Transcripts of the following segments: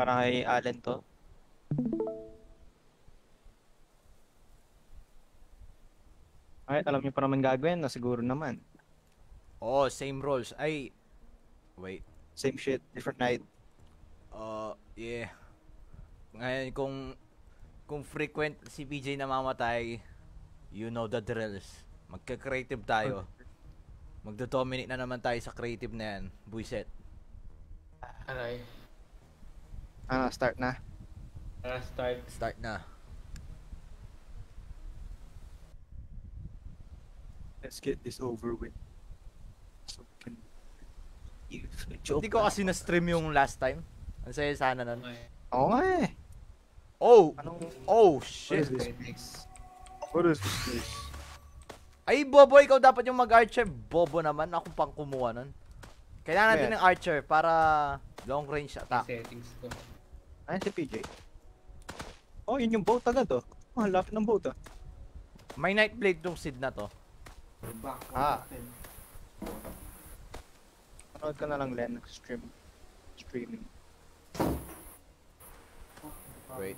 Para kay Allen to. Ay, alam niyo pa naman gagawin na siguro naman. Oh, same roles. Ay, wait. Same shit, different night. Uh, yeah. Ngayon, kung kung frequent si PJ namamatay, you know the drills. Magka-creative tayo. Magdo-dominate na naman tayo sa creative na yan. Buiset. Aray. Ah, start na. Tara, start. Start na. Let's get this over with. So we can use a joke. Hindi ko kasi na-stream yung last time. Ang saya sana nun. Okay. Oo nga eh. Oh! Anong... Oh, What shit. is this place? What is this place? Ay, Bobo, ikaw dapat yung mag-archer. Bobo naman. Ako pang kumuha nun. Kailangan natin Yes. ng archer para long range attack. Settings ko. Ayun si PJ. Oh, yun yung boat agad oh. Oh, lapit ng boat ah. May night blade tong seed na to. Ah. Manood ka na lang Len, stream. Streaming. Wait.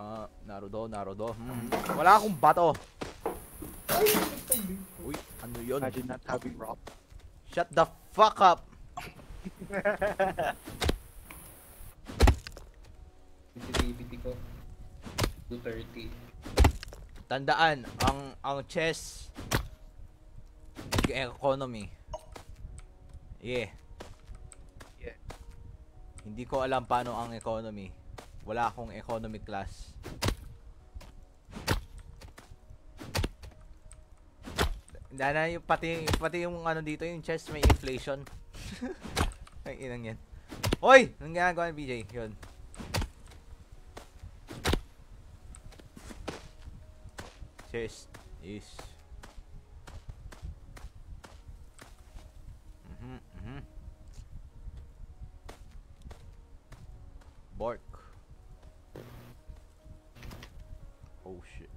Ah, Naruto, Naruto. Hmm. Wala akong bato. Uy, ano yun? Imagine not having rock. Shut the fuck up. Sensitivity ko. 230. Tandaan, ang ang chess economy. Yeah. Yeah. Hindi ko alam paano ang economy. Wala akong economy class. Dana yung pati pati yung ano dito yung chess may inflation. Ang inang yan. Hoy, anong ginagawa BJ? Yun. Chess is Mhm, mhm. Bark. Oh shit.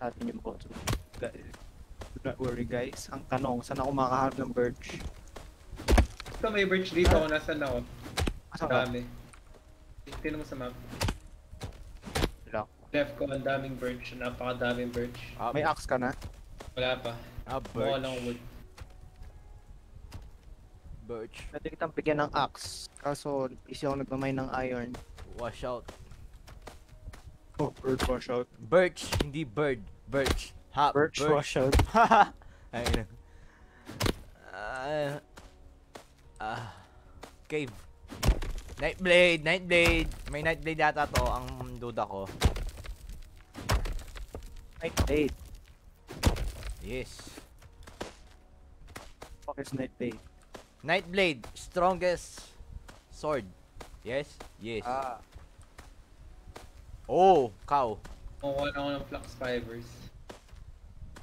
Atin yung. Guys, Do not worry guys. Ang tanong, saan ako makaharap ng birch? Ito may birch dito ako. Nasaan ako? Asan ka? Dami. Tingnan mo sa map. Wala. Left ko ang daming birch. Napakadaming birch. Ah, May axe ka na? Wala pa. ah, Mukha lang birch. wood. Birch. Pwede kitang bigyan ng axe. Kaso, easy ako nagmamay ng iron. Wash out. Oh, bird wash out. Birch, hindi bird. Birch. Ha, Birch, wash out. Haha. Ayun. Ah. ah. Cave. Nightblade, Nightblade. May Nightblade yata to ang duda ko. Night blade. Yes. Fuck is night blade? Nightblade, strongest sword. Yes? Yes. Ah. Oh, cow. Mukha lang ako ng flux fibers.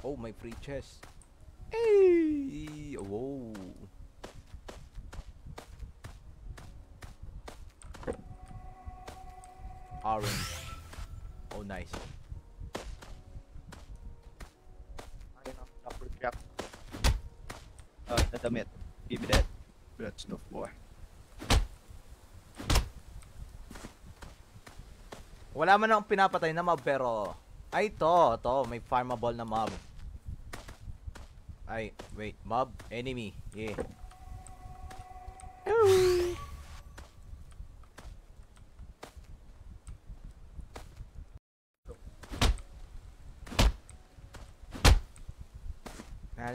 Oh, my free chest. Hey! Whoa. Orange. Oh, nice. Ayun ang upper. Ah, damit. Give me that. That's no more. Wala man akong pinapatay na mob pero ay to, to, may farmable na mob. Ay, wait, mob, enemy. Yeah.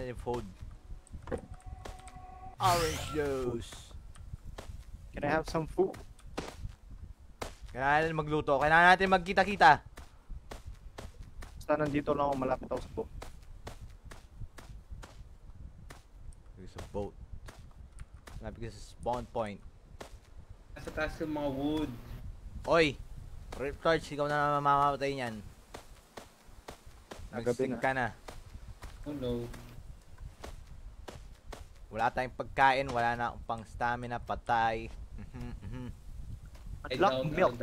Yung food. Orange juice. Can I have some food? Kailangan natin magluto. Kailangan natin magkita-kita. Basta nandito lang ako malapit ako sa boat. There's a boat. Malapit ka sa spawn point. Nasa taas yung mga wood. Oy! Rip Torch, ikaw na mamamatay niyan. Nagabi na. ka na. Oh no. Wala tayong pagkain, wala na akong pang stamina, patay. Mhm, mhm. Unlock milk.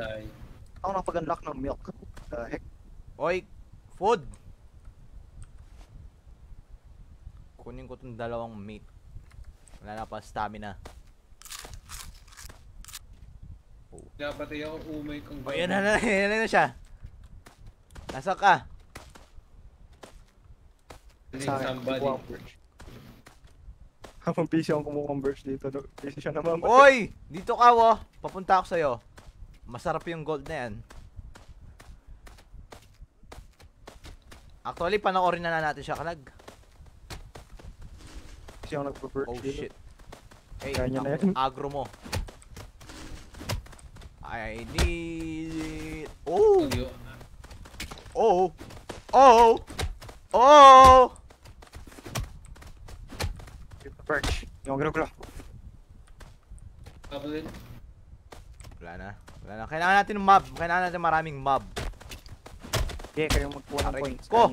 Ako nakapag-unlock ng milk. The heck? Oy, food! Kunin ko tong dalawang meat. Wala na pa stamina. Napatay ako, umay kang Oh, yan na, na, yan na, na siya. Nasa ka? Sa akin, Somebody. Habang busy akong birch dito, no? busy siya naman. Oy! Dito ka, wo. Papunta ako sa'yo. Masarap yung gold na yan. Actually, panoorin na, na natin siya kalag. Busy ako nagpo-birch Oh dito. shit. Hey, Ganyan na yan. agro mo. I need... Oh! Oh! Oh! Oh! Birch. Yung gulo-gulo. Tapos din. Wala na. Wala na. Kailangan natin ng mob. Kailangan natin maraming mob. Okay, kayo magkuha ng points. ko.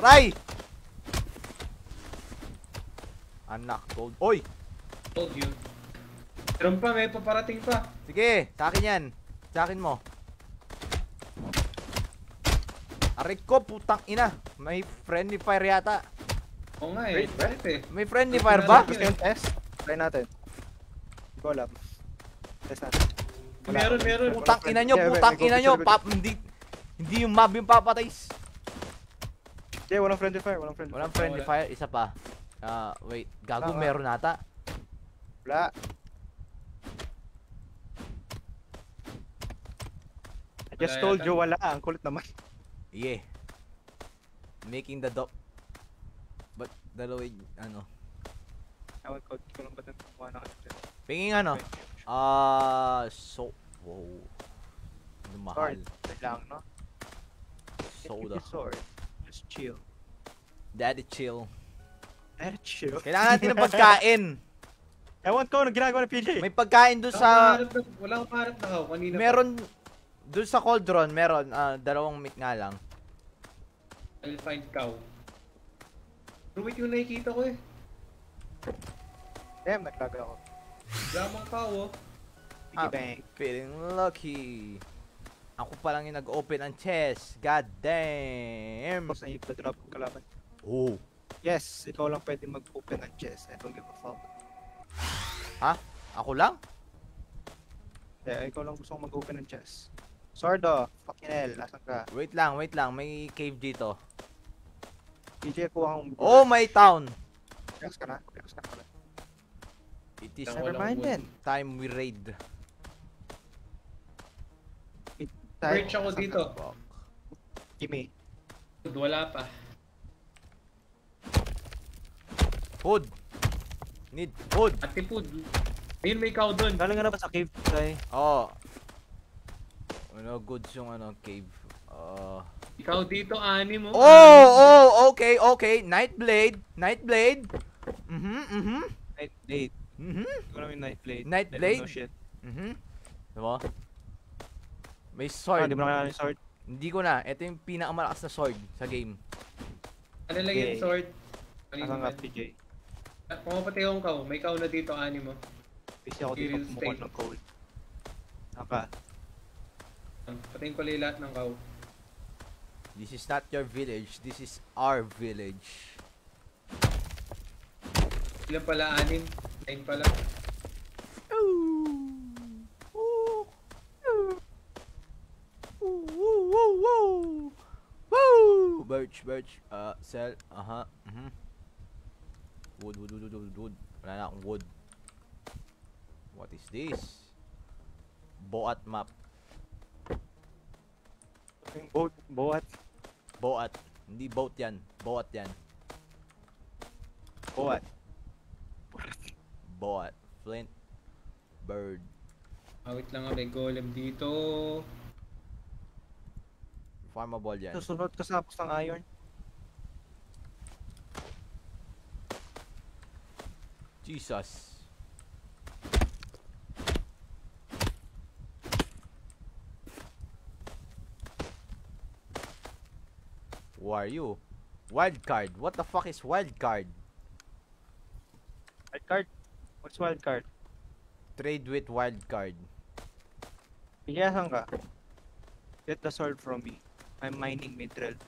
Aray! Anak, gold. Oy! Told you. Meron pa, may paparating pa. Sige, sa akin yan. Sa akin mo. Aray ko, putang ina. May friendly fire yata. Oo nga eh. Wait, Bakit eh? May friendly fire ba? Gusto yung test? Try natin. Hindi ko alam. Test natin. Wala. Meron, meron. Putang ina nyo, Yeah, putang ina nyo. Pap, hindi, hindi yung mob yung papatay. Hindi, walang friendly fire. Walang friendly Walang Wala. friendly fire. Isa pa. Ah, wait. Gago, Wala. meron nata. Wala. I just Wala told yata. you wala. Ang kulit naman. Yeah. Making the dop. Dalawin, ano. Ewan ko, di ko lang ba ito kuha ng ano. Pinging ano? Ah, so, wow. Ano mahal? Sword. Lang, no? Soda. Sword. Just chill. Daddy chill. Eh, chill. Kailangan natin ng pagkain. Ewan ko, ano ginagawa ng PJ? May pagkain doon sa... Wala akong parat na ako. Kanina pa. Meron... Doon sa cauldron, meron. ah, dalawang meat nga lang. I'll find cow. Pero wait yung nakikita ko eh. Damn, naglaga ako. Lamang cow oh. Piggy Ah. bank. Feeling lucky. Ako pa lang yung nag-open ng chest. God damn. Tapos na yung drop ng kalaban. Oh. Yes, ikaw lang pwede mag-open ng chest. I don't give a fuck. Ako lang? Yeah, ikaw lang gusto kong mag-open ng chest. Sordo, fucking hell, nasan ka? Wait lang, wait lang. May cave dito. PJ, kuha kang... Oh, may town. Relax ka na, relax ka na. It is. Never mind then. time we raid. Perch ako dito. Gimme. Wala pa. Food. Need food. Ate food. Ayun may cow doon. Galing na ba sa cave, Tay? Oh. Ano, goods yung ano, cave. Uh, Ikaw dito, ani mo. oh, oh, okay, okay. Nightblade. Nightblade. Mhm, mhm. Night blade. Mhm. Hindi ko alam yung night blade. Night I don't blade? know shit. Mhm. Diba? May Ah, sword. di mo na yung sword. Hindi ko na. Ito yung pinakamalakas na sword sa game. Ano lang yung sword? Nasaan ka, pa. PJ? Pumapatay akong cow. May cow na dito, ani mo. Busy ako dito kumukuha ng coal. Naka. Patayin ko lang lahat ng cow. This is not your village. This is our village. Ilan pala, anim? Nine pala. Woo! Birch, birch. Uh, sell. Aha. Mhm. Wood, wood, wood, wood, wood, wood. Wala na akong wood. What is this? Boat map. Boat, boat, Boat. Hindi boat yan. Boat yan. boat. Boat. Flint. Bird. Awit lang nga, may golem dito. Farmable yan. Susunod ka sa apos ng iron. Jesus. Who are you? Wild card. What the fuck is wild card? Wild card? What's wild card? Trade with wild card. Piyasan ka. Get the sword from me. I'm mining mithril.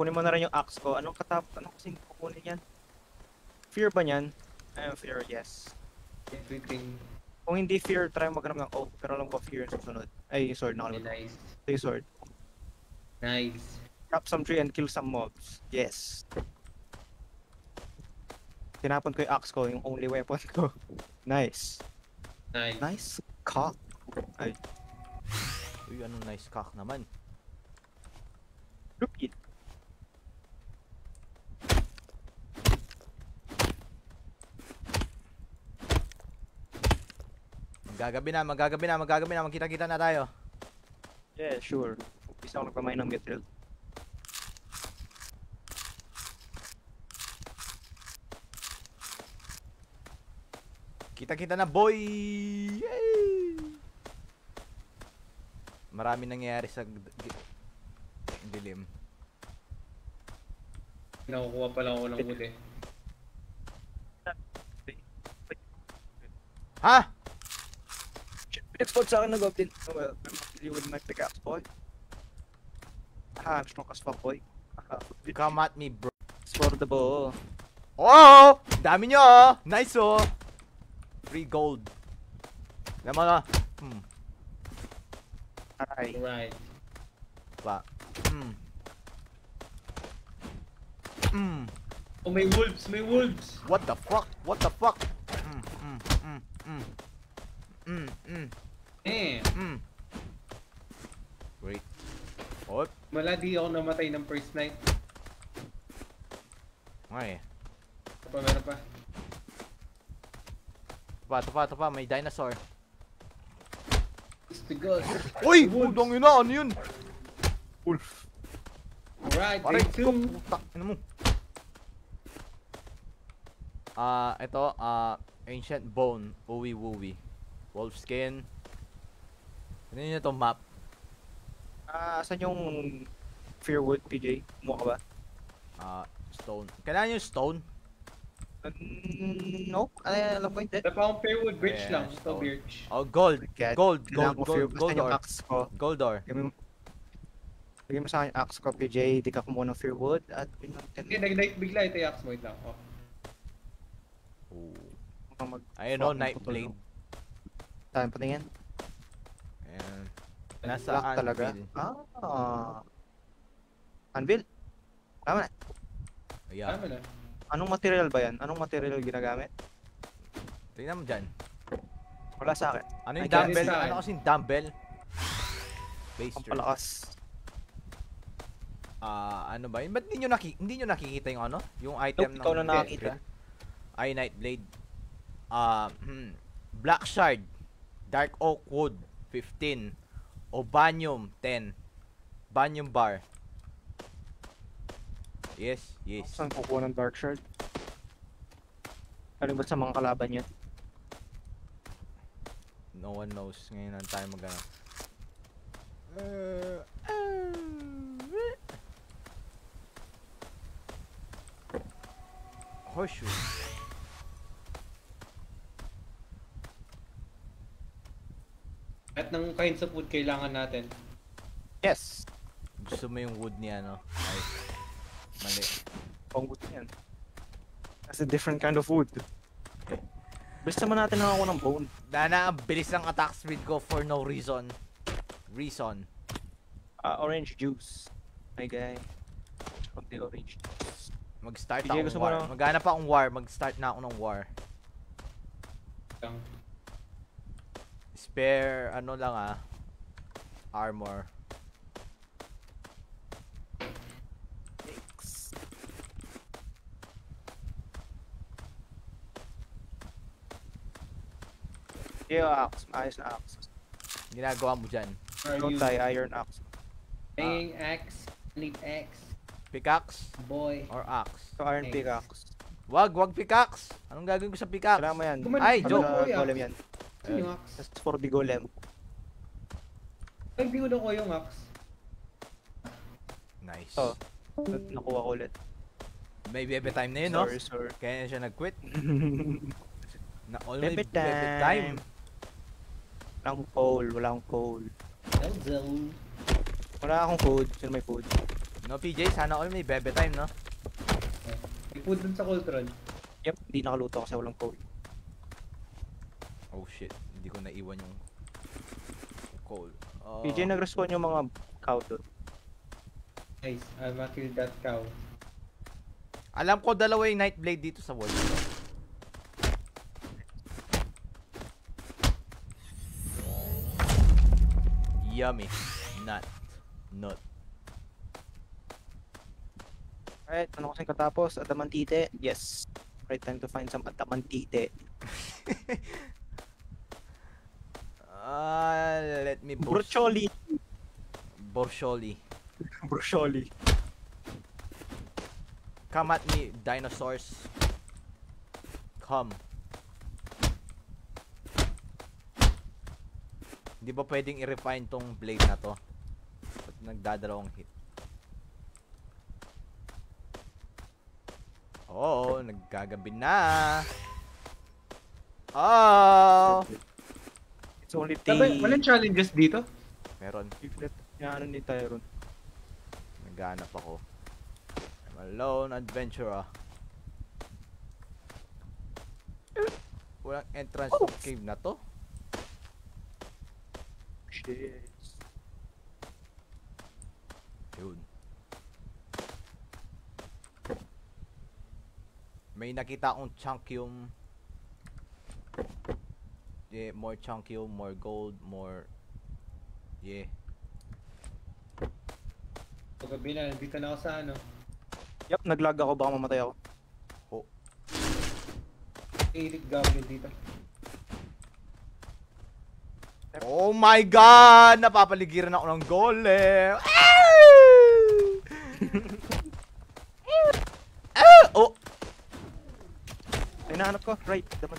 Kunin mo na rin yung axe ko. Anong katap? Anong kasing kukunin yan? Fear ba niyan? Ayun, fear, yes. Everything Kung hindi fear, try maghanap ng oak. Pero alam ko fear yung susunod. Ay, sword. is Nakalimutan. nice. Ito yung sword. Nice. Chop some tree and kill some mobs. Yes. Tinapon ko yung axe ko, yung only weapon ko. nice. Nice. Nice cock. Uy, anong nice cock naman. Look it. Magagabi na, magagabi na, magagabi na, magkita-kita na tayo. Yeah, sure. Umpisa ako nagpamain ng Getril. Kita-kita na, boy! Yay! Marami nangyayari sa dilim. Nakukuha pa lang ako ng wood eh. Ha? Pinexport sa akin ng Goblin. Oh, well, I'm not really with my pickaxe, boy. I'm strong as fuck, boy. Come at me, bro. It's for the bow. Oh! Dami nyo, oh! Nice, oh! Free gold. Naman, ah. Hmm. Aray. Alright. Pa. Hmm. Hmm. Oh, may wolves! May wolves! What the fuck? What the fuck? Mm, mm, mm, mm. Mm, mm, Eh, mm. Wait. Oh, wala di ako namatay ng first night. Ano pa, meron pa? Tupa, tupa, tupa. May dinosaur. It's the ghost. Uy! Wolves. Udong yun na! Ano yun? Wolf. Alright, ko! 2. Puta! Ano mo? Ah, ito, ah, Ancient Bone. Uwi Wooey. Wolf Skin. Ano yun itong map? Ah, saan yung Fearwood, PJ? Ka ba? Ah, stone. Kailangan yung stone? Mm, no. Ay, alam ko hindi. Wala pa akong Fairwood Bridge Yeah, lang. Stone. Birch. Oh, gold! Gold! Gold! Gold! Gold yung door! axe ko. Gold door! Bigyan mo- sa akin axe ko, PJ. Di ka kumuha ng Fearwood. At pinagtin Okay, nag-night bigla ito yung axe mo. Wait lang. Oh. Oh. mag... Ayun o, fucking Night putol, Blade. no? Tayo patingin. Ayan. Nasa talaga. anvil. Ah. Anvil? Tama na. Ayan. Tama na. Anong material ba yan? Anong material ginagamit? Tingnan mo dyan. Wala sa akin. Ano yung dumbbell? Ano kasing dumbbell? Base Ang palakas. Ah, ano ba? Ba't hindi nyo, naki hindi nyo nakikita yung ano? Yung item Nope, ikaw na ng nakakita. Ay, Night Blade. Ah, hmm. Black Shard. Dark Oak Wood, 15. Obanium, 10. Banium Bar. Yes, yes. Saan kukuha ng Dark Shard? Ano ba sa mga kalaban yun? No one knows. Ngayon lang tayo mag ano. Uh, Horseshoe. At ng kinds of wood kailangan natin. Yes! Gusto mo yung wood ni ano? Ay. Mali. Pang wood yan. That's a different kind of wood. Basta man natin ako ng bone. Dana, ang bilis ng attack speed ko for no reason. Reason. Ah, orange juice. My guy. Of the orange juice. Mag-start ako ng war. na- Maghanap akong war. Mag-start na ako ng war. Lang. Spare, ano lang ah. Armor. Yeah, axe. Ayos na axe. Ginagawa mo dyan. Don't you die, iron axe. playing axe? I need axe. Pickaxe Boy. or axe? So iron pickaxe. Wag, wag pickaxe. Anong gagawin ko sa pickaxe? Kailangan mo yan. Kuman- Ay, Ano joke. na Kuya. golem yan. Ano yung axe? That's for the golem. Ay, hindi ko nakuha yung axe. Nice. Oh. Nakuha ko ulit. May bebe time na yun, no? Sorry, sorry. Kaya siya nag-quit. Na all Bebe may bebe time. Walang coal, wala akong coal. Hello. Wala akong food. Sino may food? No, PJ, sana all may bebe time, no? May food dun sa Coltron. Yep, hindi nakaluto kasi walang coal. Oh shit, hindi ko naiwan yung yung coal. Oh. PJ, nag-respawn yung mga cow doon. Nice. I'm gonna kill that cow. Alam ko dalawa yung night blade dito sa wall. Yummy. Nut. Nut. Alright, ano kasi katapos? Adamantite? Yes. Right time to find some adamantite. Ah, let me boost. Brucholi. Borsholi. Brucholi. Come at me, dinosaurs. Come. Hindi ba pwedeng i-refine tong blade na to? Ba't nagdadalawang hit? Oo, naggagabi na. Oh! It's only Sabi, day. walang challenges dito? Meron. Yan, ano ni Tyron. Naghanap ako. I'm a lone adventurer. Walang entrance Oh! to cave na to? Shit. Yun. May nakita akong chunkium. Yeah, more chunkium, more gold, more... Yeah. Paggabi na, nandito na ako sa ano. Yup, naglag ako. Baka mamatay ako. Eric Goblin dito. Oh my god! Napapaligiran ako ng golem! ah! Oh! Ay, nahanap ko. Right, as well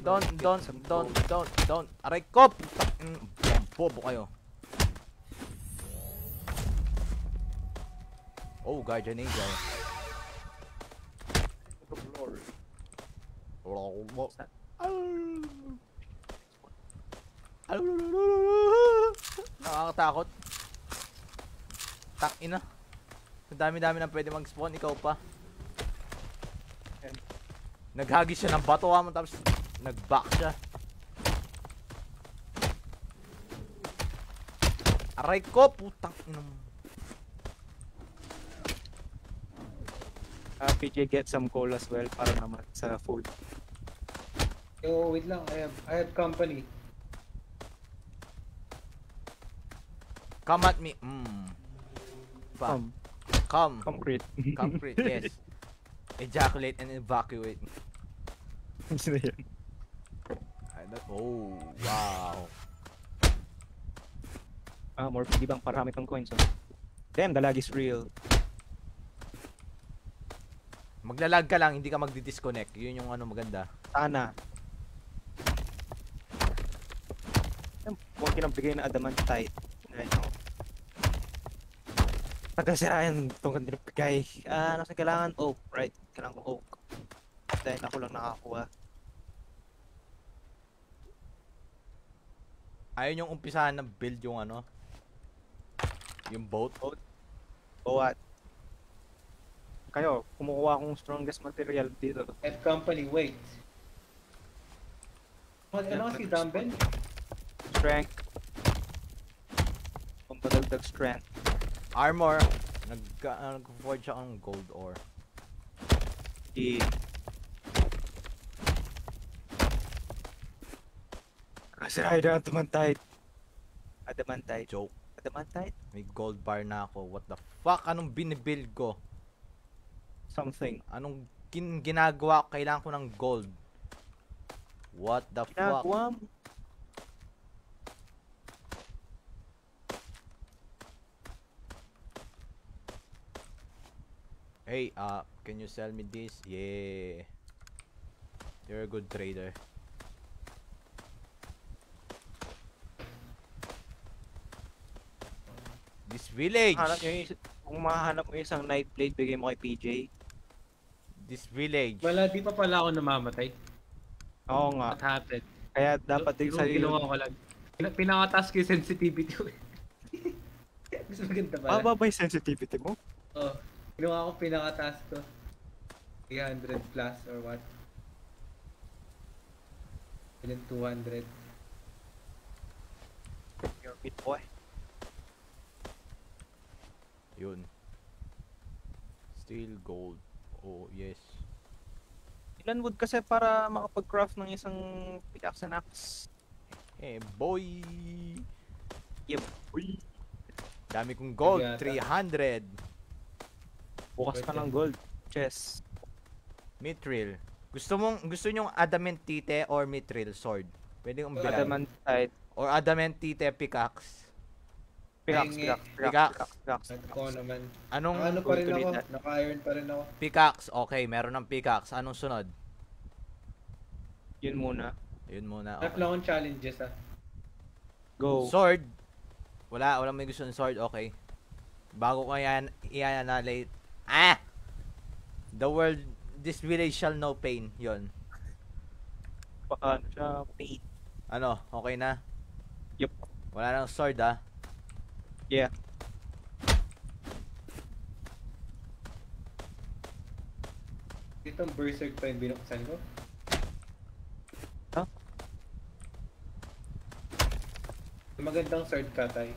Don't, don't, don't, don't, don't. Aray ko! Bobo kayo. Oh, Guardian Angel. Lord. Nakakatakot. Tak ina. Ang dami-dami nang pwede mag-spawn, ikaw pa. Yan. Naghagis siya ng bato mo tapos nag-back siya. Aray ko, putang ina mo. Ah, PJ, get some coal as well para naman sa food. Yo, wait lang. I have, I have company. Come at me. Mm. Pa. Come, Come. concrete. Concrete, yes. Ejaculate and evacuate. Sino yun? I don't- Oh, wow. Ah, more piggy bank para kami tong coins. Oh. Damn, the lag is real. Maglalag ka lang, hindi ka magdi-disconnect. Yun yung ano maganda. Sana. Ang Huwag kinabigay na adamantite. Ayun. Tagasirayan itong kanila bigay. Ah, nasa kailangan oak, right? Kailangan ko oak. Dahil ako lang nakakuha. Ayun yung umpisahan ng build yung ano. Yung boat. O what? Kayo, kumukuha akong strongest material dito. Have company. Wait. Ano ano si Dumbbell? Strength. Pampadagdag strength. Armor. Nag, uh, nag-forge siya ng gold ore. Di. Kasirayan na adamantite. Adamantite. Joke. Adamantite? May gold bar na ako. What the fuck? Anong binibuild ko? Something. Anong gin ginagawa ko? Kailangan ko ng gold. What the fuck? Ginagawa mo. Hey, uh, can you sell me this? Yeah. You're a good trader. This village. Hanap nyo yung, kung mahanap mo yung isang night blade, bigay mo kay PJ. This village. Wala, di pa pala ako namamatay. Oo nga. What happened? Kaya dapat din Siguro sa'yo ginawa ko lang. Pina- Pinaka-task yung sensitivity ko. Mas maganda pala. Mababa yung sensitivity mo? Oh, ginawa ko pinakataas to. 300 plus or what? And then 200. Your meat boy. Yun. Steel, gold. Oh, yes. Ilan wood kasi para makapag-craft ng isang pickaxe and axe? Eh, boy! Yep. Uy. Dami kong gold. Yata. 300. Bukas ka ng gold. Chess. Mithril. Gusto mong, gusto nyong adamantite or mithril sword? Pwede kong bilang. Adamantite. Or adamantite pickaxe. Pickaxe, pickaxe, Pickaxe. pickaxe, pickaxe. naman. Anong ano pa rin ako? Naka-iron pa rin ako. pickaxe? Okay, meron ng pickaxe. Anong sunod? Yun muna. Yun muna. Okay. lang akong challenges ah. Go. Sword. Wala, wala may gusto ng sword. Okay. Bago ko yan, i-annihilate. Ah! The world, this village shall know pain. Yon. Baka ano siya, paid. Ano, okay na? Yup. Wala nang sword ah. Yeah. Dito ang berserk pa yung binuksan ko. Huh? Magandang sword ka, tay.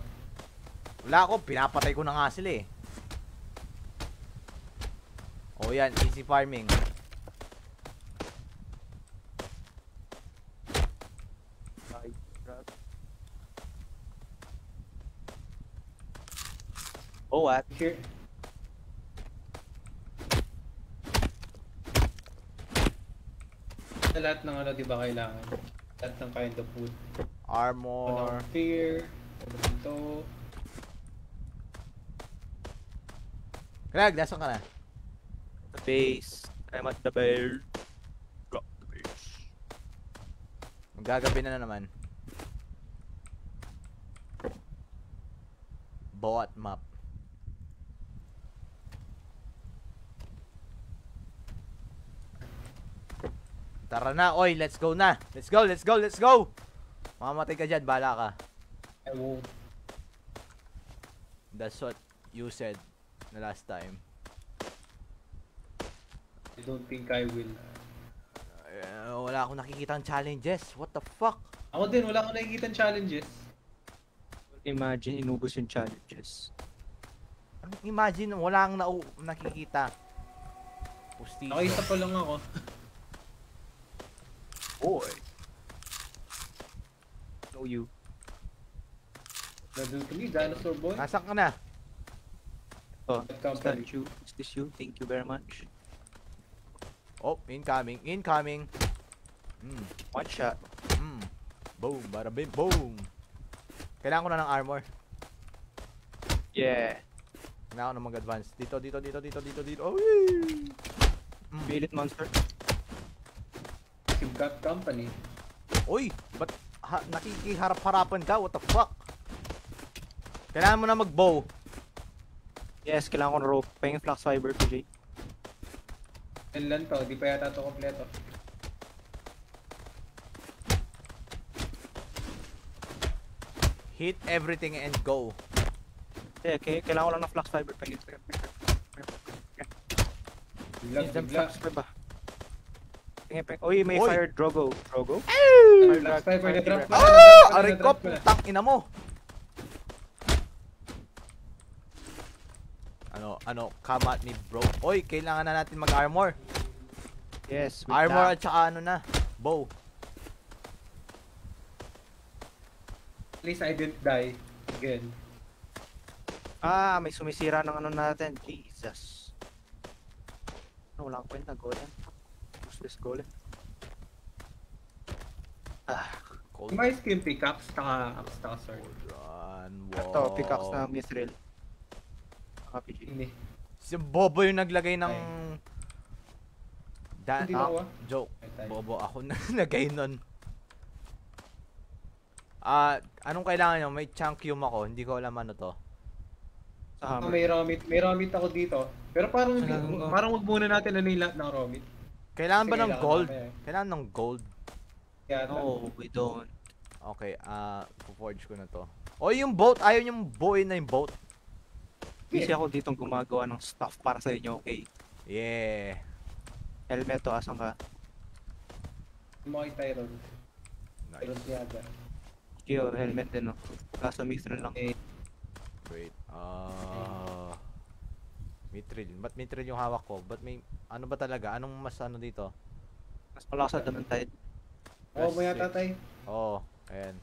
Wala ako, pinapatay ko na nga sila eh. Oh yan, easy farming. Oh, what? Here. Sa lahat ng ano, di ba kailangan? Lahat ng kind of food. Armor. Walang fear. Walang to. Craig, nasan ka na? The base. I'm at the bear. Drop the base. Magagabi na, na naman. Bot map. Tara na, oy, let's go na. Let's go, let's go, let's go. Mamamatay ka dyan, bala ka. I won't. That's what you said the last time. I don't think I will. Uh, wala akong nakikita challenges. What the fuck? Ako din, wala akong nakikita challenges. Imagine, inubos yung challenges. Imagine, wala akong nau- nakikita. Pustiso. Nakaisa pa lang ako. Boy. Know you. Nandun kami, dinosaur boy. Nasaan ka na? Oh, you? Is this you? Thank you very much. Oh, incoming, incoming. Hmm, One shot. hmm. Boom, bada bim, boom. Kailangan ko na ng armor. Yeah. Kailangan ko na mag-advance. Dito, dito, dito, dito, dito, dito. Oh, wee! Mm. Beat it, monster. You've got company. Uy, ba't ha, nakikiharap-harapan ka? What the fuck? Kailangan mo na mag-bow. Yes, kailangan ko ng rope. Pahingin flax fiber ko, Jay. Yan lang to, di pa yata to kompleto. Hit everything and go. Yeah, okay, kailangan ko lang ng flax fiber. Pahingin. Bigla, Isang bigla. ba? Pahingin, pahingin. Uy, may Uy! fire drogo. Drogo? Flash fiber na drop ko. Ah! Aray ko, putang ina mo. Ano, ano, at me bro. Oy, kailangan na natin mag-armor. Yes, with Armor that. at saka ano na, bow. At least I didn't die. Again. Ah, may sumisira ng ano natin. Jesus. Ano, wala akong kwenta. Golem. Useless golem. Ah, Cold ko yung pickaxe, taka, axe, taka sword. run, ito, pickaxe na mithril. RPG. Hindi. Si Bobo yung naglagay ng... Da Hindi ah, ako joke. Bobo ako na nagay nun. Ah, anong kailangan nyo? May chunkium ako. Hindi ko alam ano to. Sa Ah, may romit, may romit ako dito. Pero parang ko. parang wag muna natin ano yung lahat ng romit. Kailangan ba ng kailangan gold? mamaya. Kailangan ng gold. Kaya No, we don't. Okay, ah, forge ko na to. O yung boat, ayaw yung buuin na yung boat. Busy ako ditong gumagawa ng stuff para sa inyo, okay? Yeah. Helmet to, asan ka? Mga kay Tyron. Nice. Tyron Tiaga. Kyo, helmet din, no? Kaso mithril lang. Eh, Wait. Ah. Mithril. Ba't mithril yung hawak ko? Ba't may... Ano ba talaga? Anong mas ano dito? Mas malakas sa daman tayo. Oo, oh, may tatay. Oo. Oh, ayan.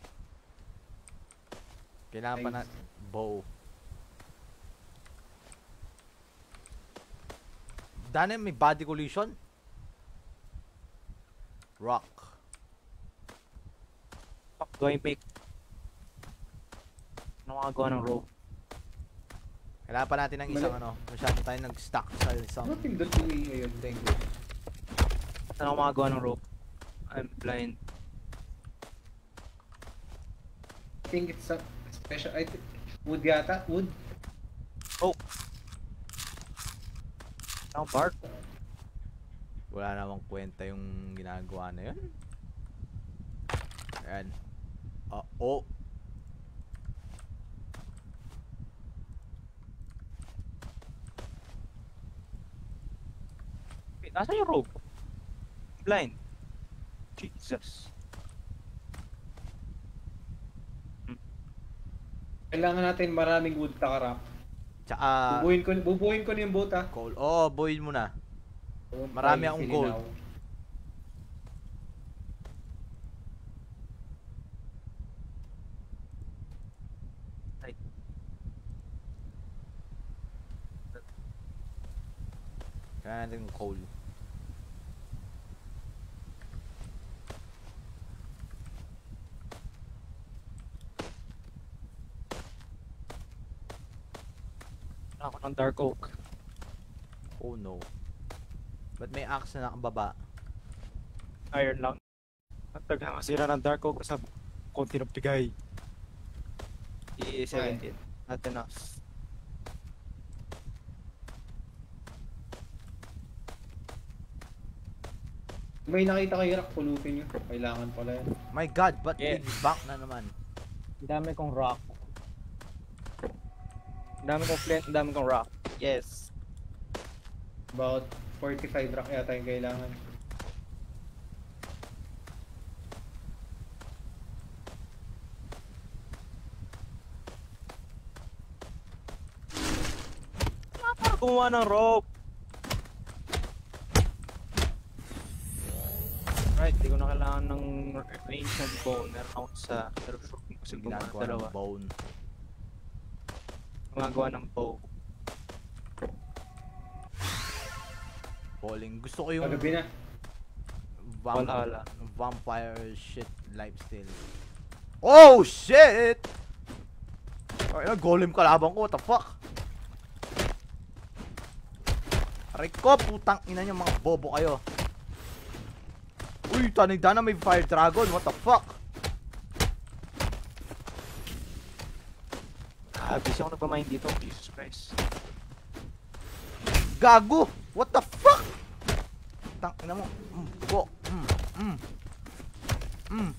Kailangan pa na... Bow. Dana may body collision? Rock. Fuck, do I make... Ano makagawa ng rope? Kailangan pa natin ng isang Mali- ano. Masyado tayo nag-stack sa isang Ano pindot yung E ngayon? thing. Saan ako makagawa ng rope? I'm blind. I think it's a special, I think, wood yata, wood. Ako, bark. Wala namang kwenta yung ginagawa na yun. Ayan. Ah, oh. Wait, nasa yung rope? Blind. Jesus. Kailangan natin maraming wood takarap. Tsaka... bubuhin ko, bubuhin ko na yung boat ah. Coal. Oo, oh, boil mo na. Marami akong gold. Ay. Kailangan natin yung coal. Ako ng dark oak. Oh no. Ba't may axe na nakababa? Iron lang. Ang taga masira ng dark oak sa konti ng bigay. I-17. Not enough. May nakita kayo rak, pulutin nyo. Kailangan pala yan. My god, ba't Yeah. big back na naman? Ang dami kong rock. Ang dami kong flint, ang dami kong rock. Yes. About 45 rock yata yung kailangan. Gumawa ng rope. Right, di ko na kailangan ng ancient bone. Meron ako sa pero sure gusto gumawa ng dalawa. ng bone. Gumagawa ng bow. Falling. Gusto ko yung Pagabi na. vamp- Wala, wala. vampire shit lifestyle. Oh shit! Ay, na golem kalaban ko. What the fuck? Aray ko, putang ina niyo mga bobo kayo. Uy, tanigdana may fire dragon. What the fuck? Ah, busy ako nagpamain dito. Jesus Christ. Gago! What the fuck? Tang ina mo. Mm, bo. Mm, mm. Mm.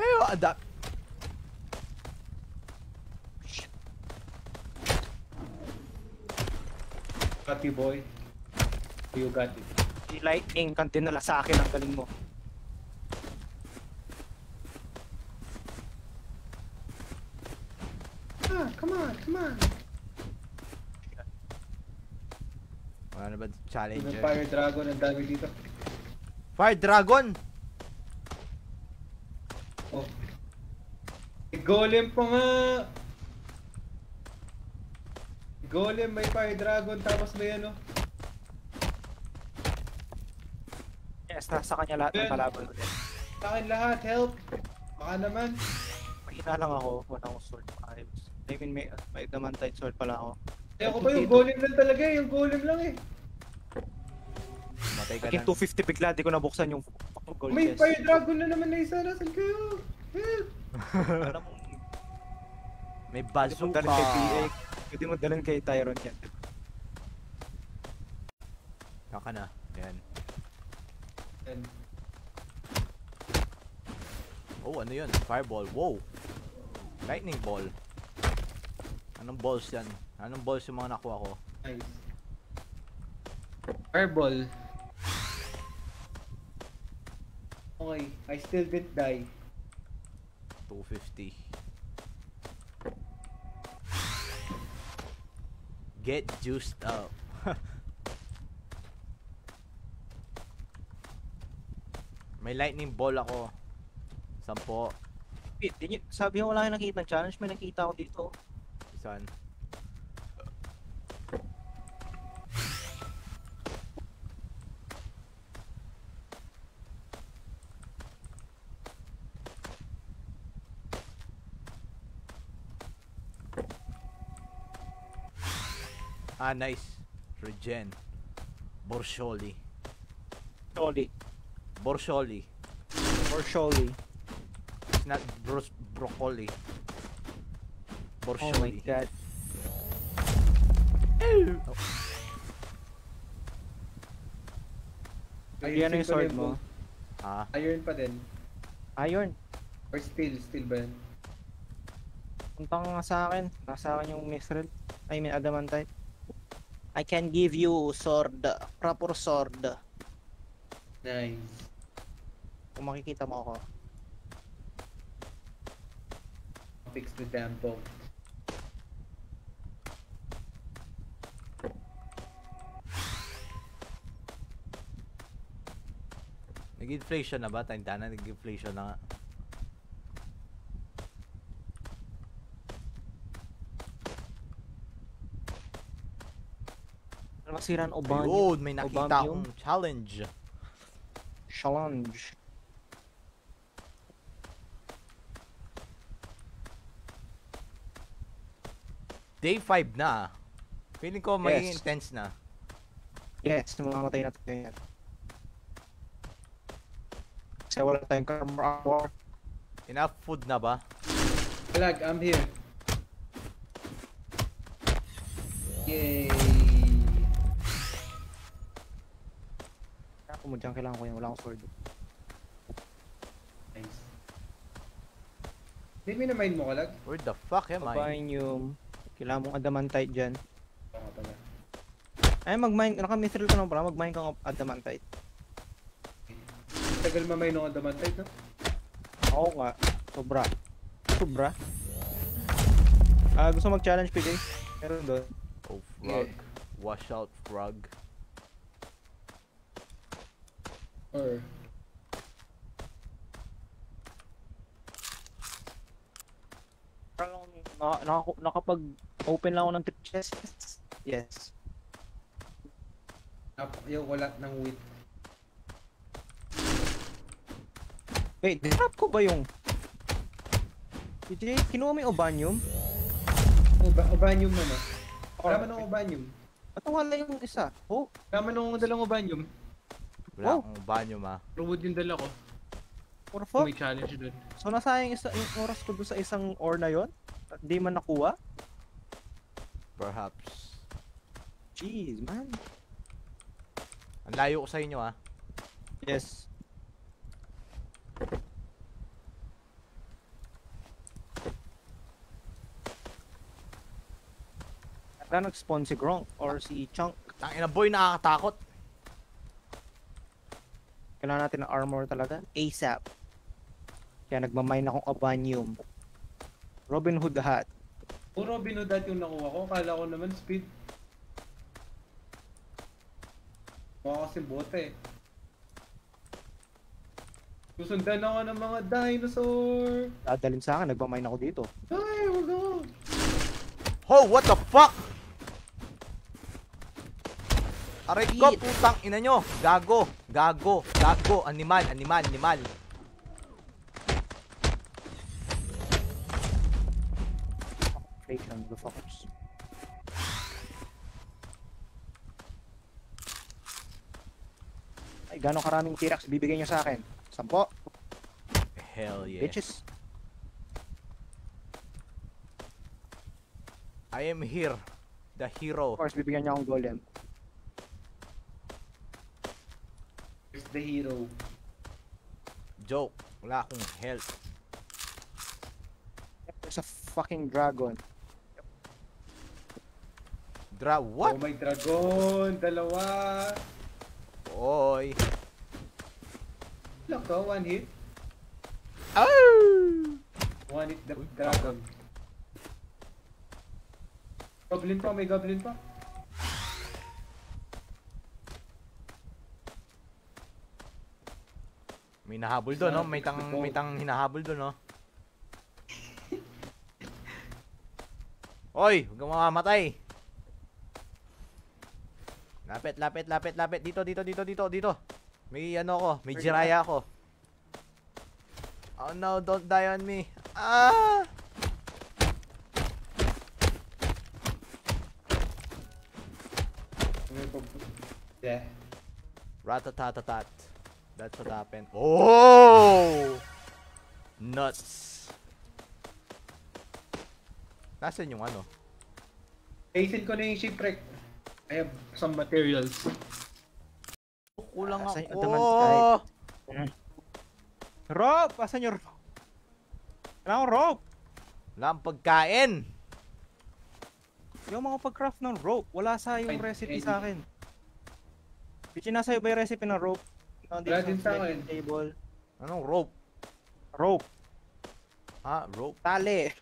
Eh, ada. Got you boy. You got it. Si Lightning, kang dinala sa akin ang galing mo. Ah, come on, come on. Wala na ba Yung challenger? Fire Dragon, ang dami dito. Fire dragon! Oh. May Golem pa nga! Golem, may Fire Dragon, tapos may ano. Yes, nasa kanya lahat ng kalaban. Sa akin lahat, help! Baka naman. Mahina lang ako, wala akong sword. Ayos. I mean, may, may damantide sword pala ako. Eh ako ba yung Golem lang talaga eh, yung Golem lang eh. Matay ka na. 250 bigla, di ko nabuksan yung fucking gold May chest. Fire Dragon na naman na isa, nasan kayo? Help! Alam mo, May pwede mo bazooka. dalhin kay PA, pwede mo dalhin kay Tyron yan. Kaka na. Ayan. And, Oh, ano yun? Fireball. Wow. Lightning ball. Anong balls yan? Anong balls yung mga nakuha ko? Nice. Fireball. Okay, I still didn't die. 250. Get juiced up. May lightning ball ako. Sampo. Wait, sabi mo wala kang nakita ng challenge, may nakita ako dito. Isan. Ah, nice. Regen. Borsholi. Borsholi. Or surely. It's not bros broccoli. Oh my god. Yan yung sword mo. Ah, Iron pa din. Iron. Or steel, steel ba yan? Punta ka nga sa akin. Nasa akin yung mithril. I mean adamantite. I can give you sword. Proper sword. Nice. Kung makikita mo ako. Fix the damn boat. Nag-inflation na ba? Tanda na, nag-inflation na nga. Masira ang Obanyo? Ayun, may nakita akong challenge. Challenge. Day 5 na. Feeling ko may Yes. intense na. Yes, mamamatay na tayo yan. Kasi wala tayong karma hour. Enough food na ba? Flag, I'm here. Yay! Ako mo dyan, kailangan ko yan. Wala akong sword. Nice. Hindi may na-mine mo kalag? Where the fuck am I? Obanium. Kailangan mong adamantite dyan. Oo nga pala. Ay, mag-mine. Naka-mithril ka na pala. Mag-mine kang adamantite. Tagal mamay nung adamantite, no? Oo nga. Sobra. Sobra. Ah, gusto mag-challenge, PJ? Meron doon. Oh, frog. Wash out frog. Or, Parang naka, naka, nakapag-open lang ako ng three chests. Yes. yung wala ng wheat. Wait, drop ko ba yung... PJ, kinuha mo yung Obanium? Uba, ubanium na? Or, Wala man ng ubanium. ba't wala yung isa? Oh, Wala man ng dalang ubanium. Wala Oh. akong banyo ma. Ruwood yung dala ko. Kung fuck? may challenge dun. So nasayang isa, yung oras ko doon sa isang ore na yon? At di man nakuha? Perhaps. Jeez, man. Ang layo ko sa inyo ah. Yes. Kaya nag-spawn si Gronk or si Chunk. Tangina boy, nakakatakot. Kailangan natin ng armor talaga. ASAP. Kaya nagmamine akong Obanium. Robin Hood hat. Puro binudat yung nakuha ko. Kala ko naman speed. Mukha kasi bote eh. Susundan ako ng mga dinosaur! Dadalhin sa akin, nagmamine ako dito. Ay, wag ako! Ho, what the fuck? Aray ko, putang ina nyo. Gago, gago, gago. Animal, animal, animal. Inflation, motherfuckers. Ay, gano'ng karaming T-Rex bibigay niyo sa akin? Sampo? Hell yeah. Bitches? I am here. The Of hero. course, bibigyan niya akong golem. Here's the hero. Joke. Wala akong health. There's a fucking dragon. Dra, Oh what? my dragon, dalawa. Oy. Look, oh, one hit. Oh! One hit the dragon. Goblin pa, may goblin pa. May nahabol doon, no? May tang, may tang hinahabol doon, no? Oy, huwag kang mamamatay. Lapit, lapit, lapit, lapit. Dito, dito, dito, dito, dito. May ano ko, may jiraya ako. Oh no, don't die on me. Ah! Yeah. Ratatatatat. That's what happened. Oh! Nuts. Nasaan yung ano? Ayusin ko na yung shipwreck. I have some materials. Kulang Asan ako. yung naman kahit- Rope! Asan yung rope? Kailangan ko rope! Wala akong pagkain. Yung mga pag-craft ng rope, wala sa yung recipe sa akin. Pichi, nasa iyo ba yung recipe ng rope? Wala din sa akin. Table. Anong rope? Rope. Ha? Rope? Tali.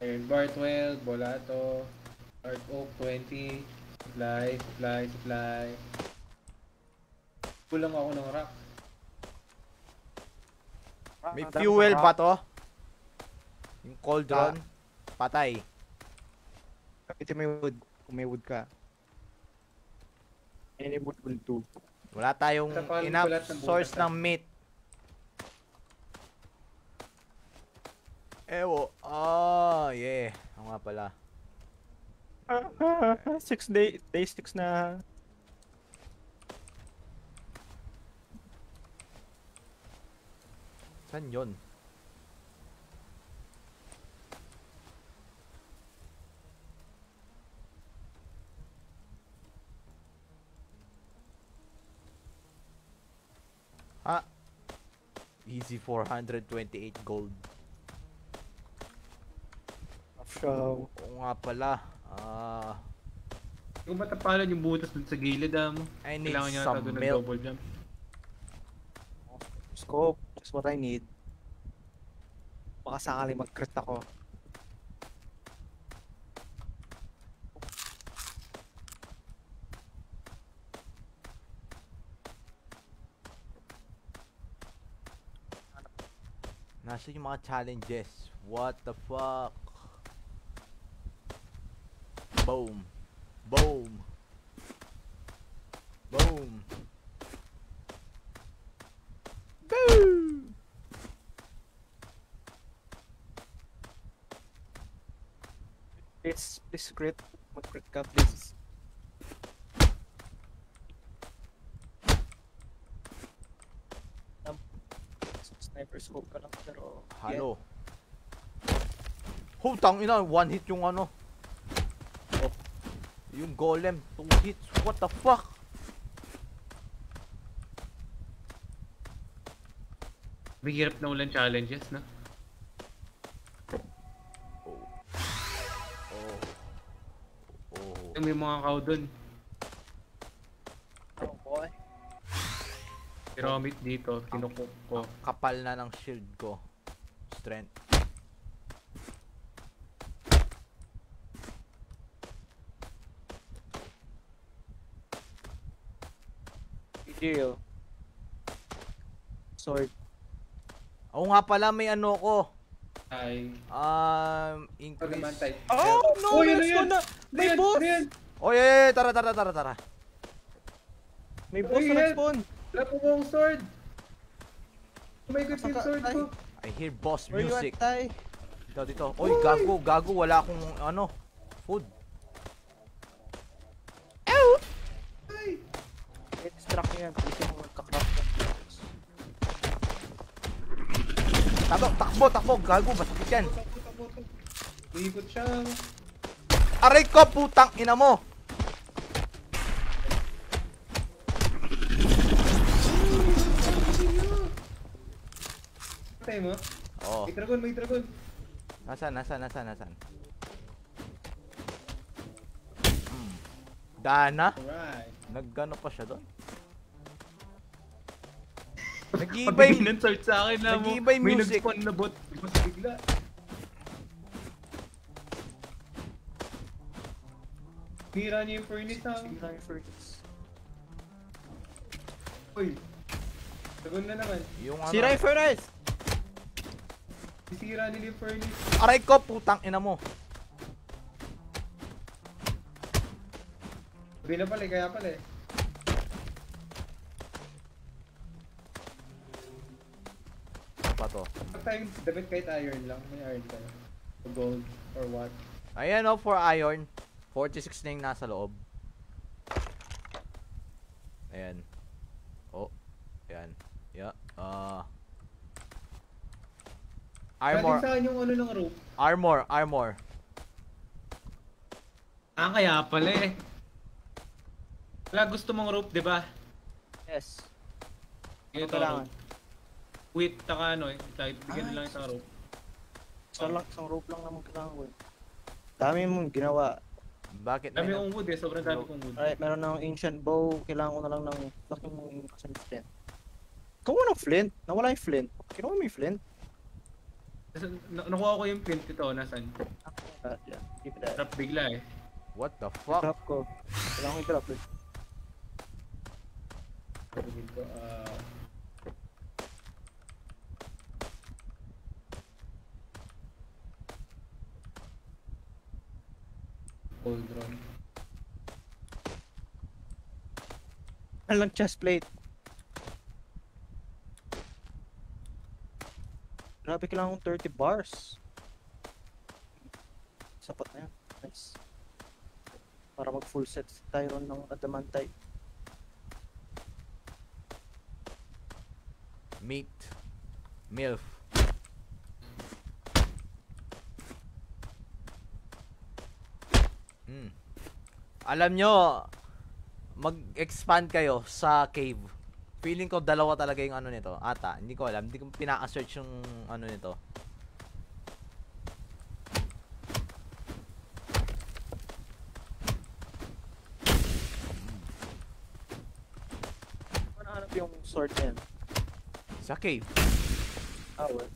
Iron bar 12, bolato, hard oak 20, supply, supply, supply. Kulang ako ng rock. May Ang dami fuel rock. to? Yung cauldron? Patay. Kapitin mo yung wood. Kung may wood ka. Any wood will do. Wala tayong enough source ah? ng meat. Ewo. Oh, yeah. Ako nga pala. Six day, day six na. Saan yun? Ha? Easy 428 gold. Show. Oo nga pala. Ah, Kung matapalan yung butas dun sa gilid, um, I need kailangan niya some ata dun ng milk. double jump. Scope. That's what I need. Baka sakali mag-crit ako. Nasa yung mga challenges? What the fuck? Boom. Boom. Boom. Boom. Please, please crit. Mag-crit ka, please. Sniper scope ka lang, pero... Halo. Hutang ina, one hit yung ano. Golem, two hits. What the fuck? May hirap na ulan challenges, no? Oh. Oh. Oh. May mga cow dun. Oh boy. Pyramid dito, kinukuk ko. Ang kapal na ng shield ko. Strength. Deal. Sword. Oo nga pala, may ano ko. Ay. Um, increase. Oh, no! Ano there's yan? one na- May Ayan, boss! ayan. Oy, oy, oy, tara, tara, tara, tara. May boss Uy, na nag-spawn! Wala po akong sword. Oh my god, Nasaan yung sword ko. I hear boss Where you music. at, Tay? Dito, dito. Oy, gago, gago. Wala akong, ano, food. Ay! May distract niya yan. Hindi ako magka-craft ng blocks. Takbo, takbo. Gago, masakit yan. Ikot siya. Aray ko, putang ina mo. Nakatay mo? Oo. May dragon, may dragon. Nasaan, nasaan, nasaan, nasaan? Hmm. Dana? Alright. Naggano pa siya doon? Nag-iiba yung... ng search sa akin na mo. Yung May music. nag-spawn na bot. Mas bigla. Hira niya yung furnace ha. Sira yung furnace. Uy. Dragon na naman. Yung ano... Sira yung furnace! Sisira nila yung furnace. Aray ko, putang ina mo. Sabi na pala eh, kaya pala eh. Pag tayong damit kahit iron lang, may iron tayo. O gold, or what. Ayan oh, for iron. 46 na yung nasa loob. Ayan. Oh. Ayan. Yeah. Uh, armor. Galing saan yung ano ng rope? Armor. Armor. Ah, kaya pala eh. Wala gusto mong rope, di ba? Yes. Ano Ito, kailangan? rope. Wheat, taka ano eh. Tayo, bigyan Ah, na lang isang rope. Isang, lang, isang rope lang naman kailangan ko eh. Dami mong ginawa. Bakit? Dami kong wood eh, sobrang dami kong wood. Alright, meron ng ancient bow. Kailangan ko na lang ng fucking kasing flint. Kuha mo ng flint. Nawala yung flint. Kinuha mo yung flint. Na- nakuha ko yung print ito, nasan? Ah, yeah. Keep that. Trap bigla eh. What the fuck? Drop ko. Kailangan ko i-drop eh. Ko, ah... Cauldron. Ano lang chest plate. Grabe kailangan kong 30 bars. Sapat na yan. Nice. Para mag full set tayo ron ng adamantite. Meat. Milf. Hmm. Alam nyo, mag-expand kayo sa cave. Feeling ko dalawa talaga yung ano nito. Ata, hindi ko alam. Hindi ko pinaka-search yung ano nito. Ano yung sword na yan? Sa cave. Ah, well.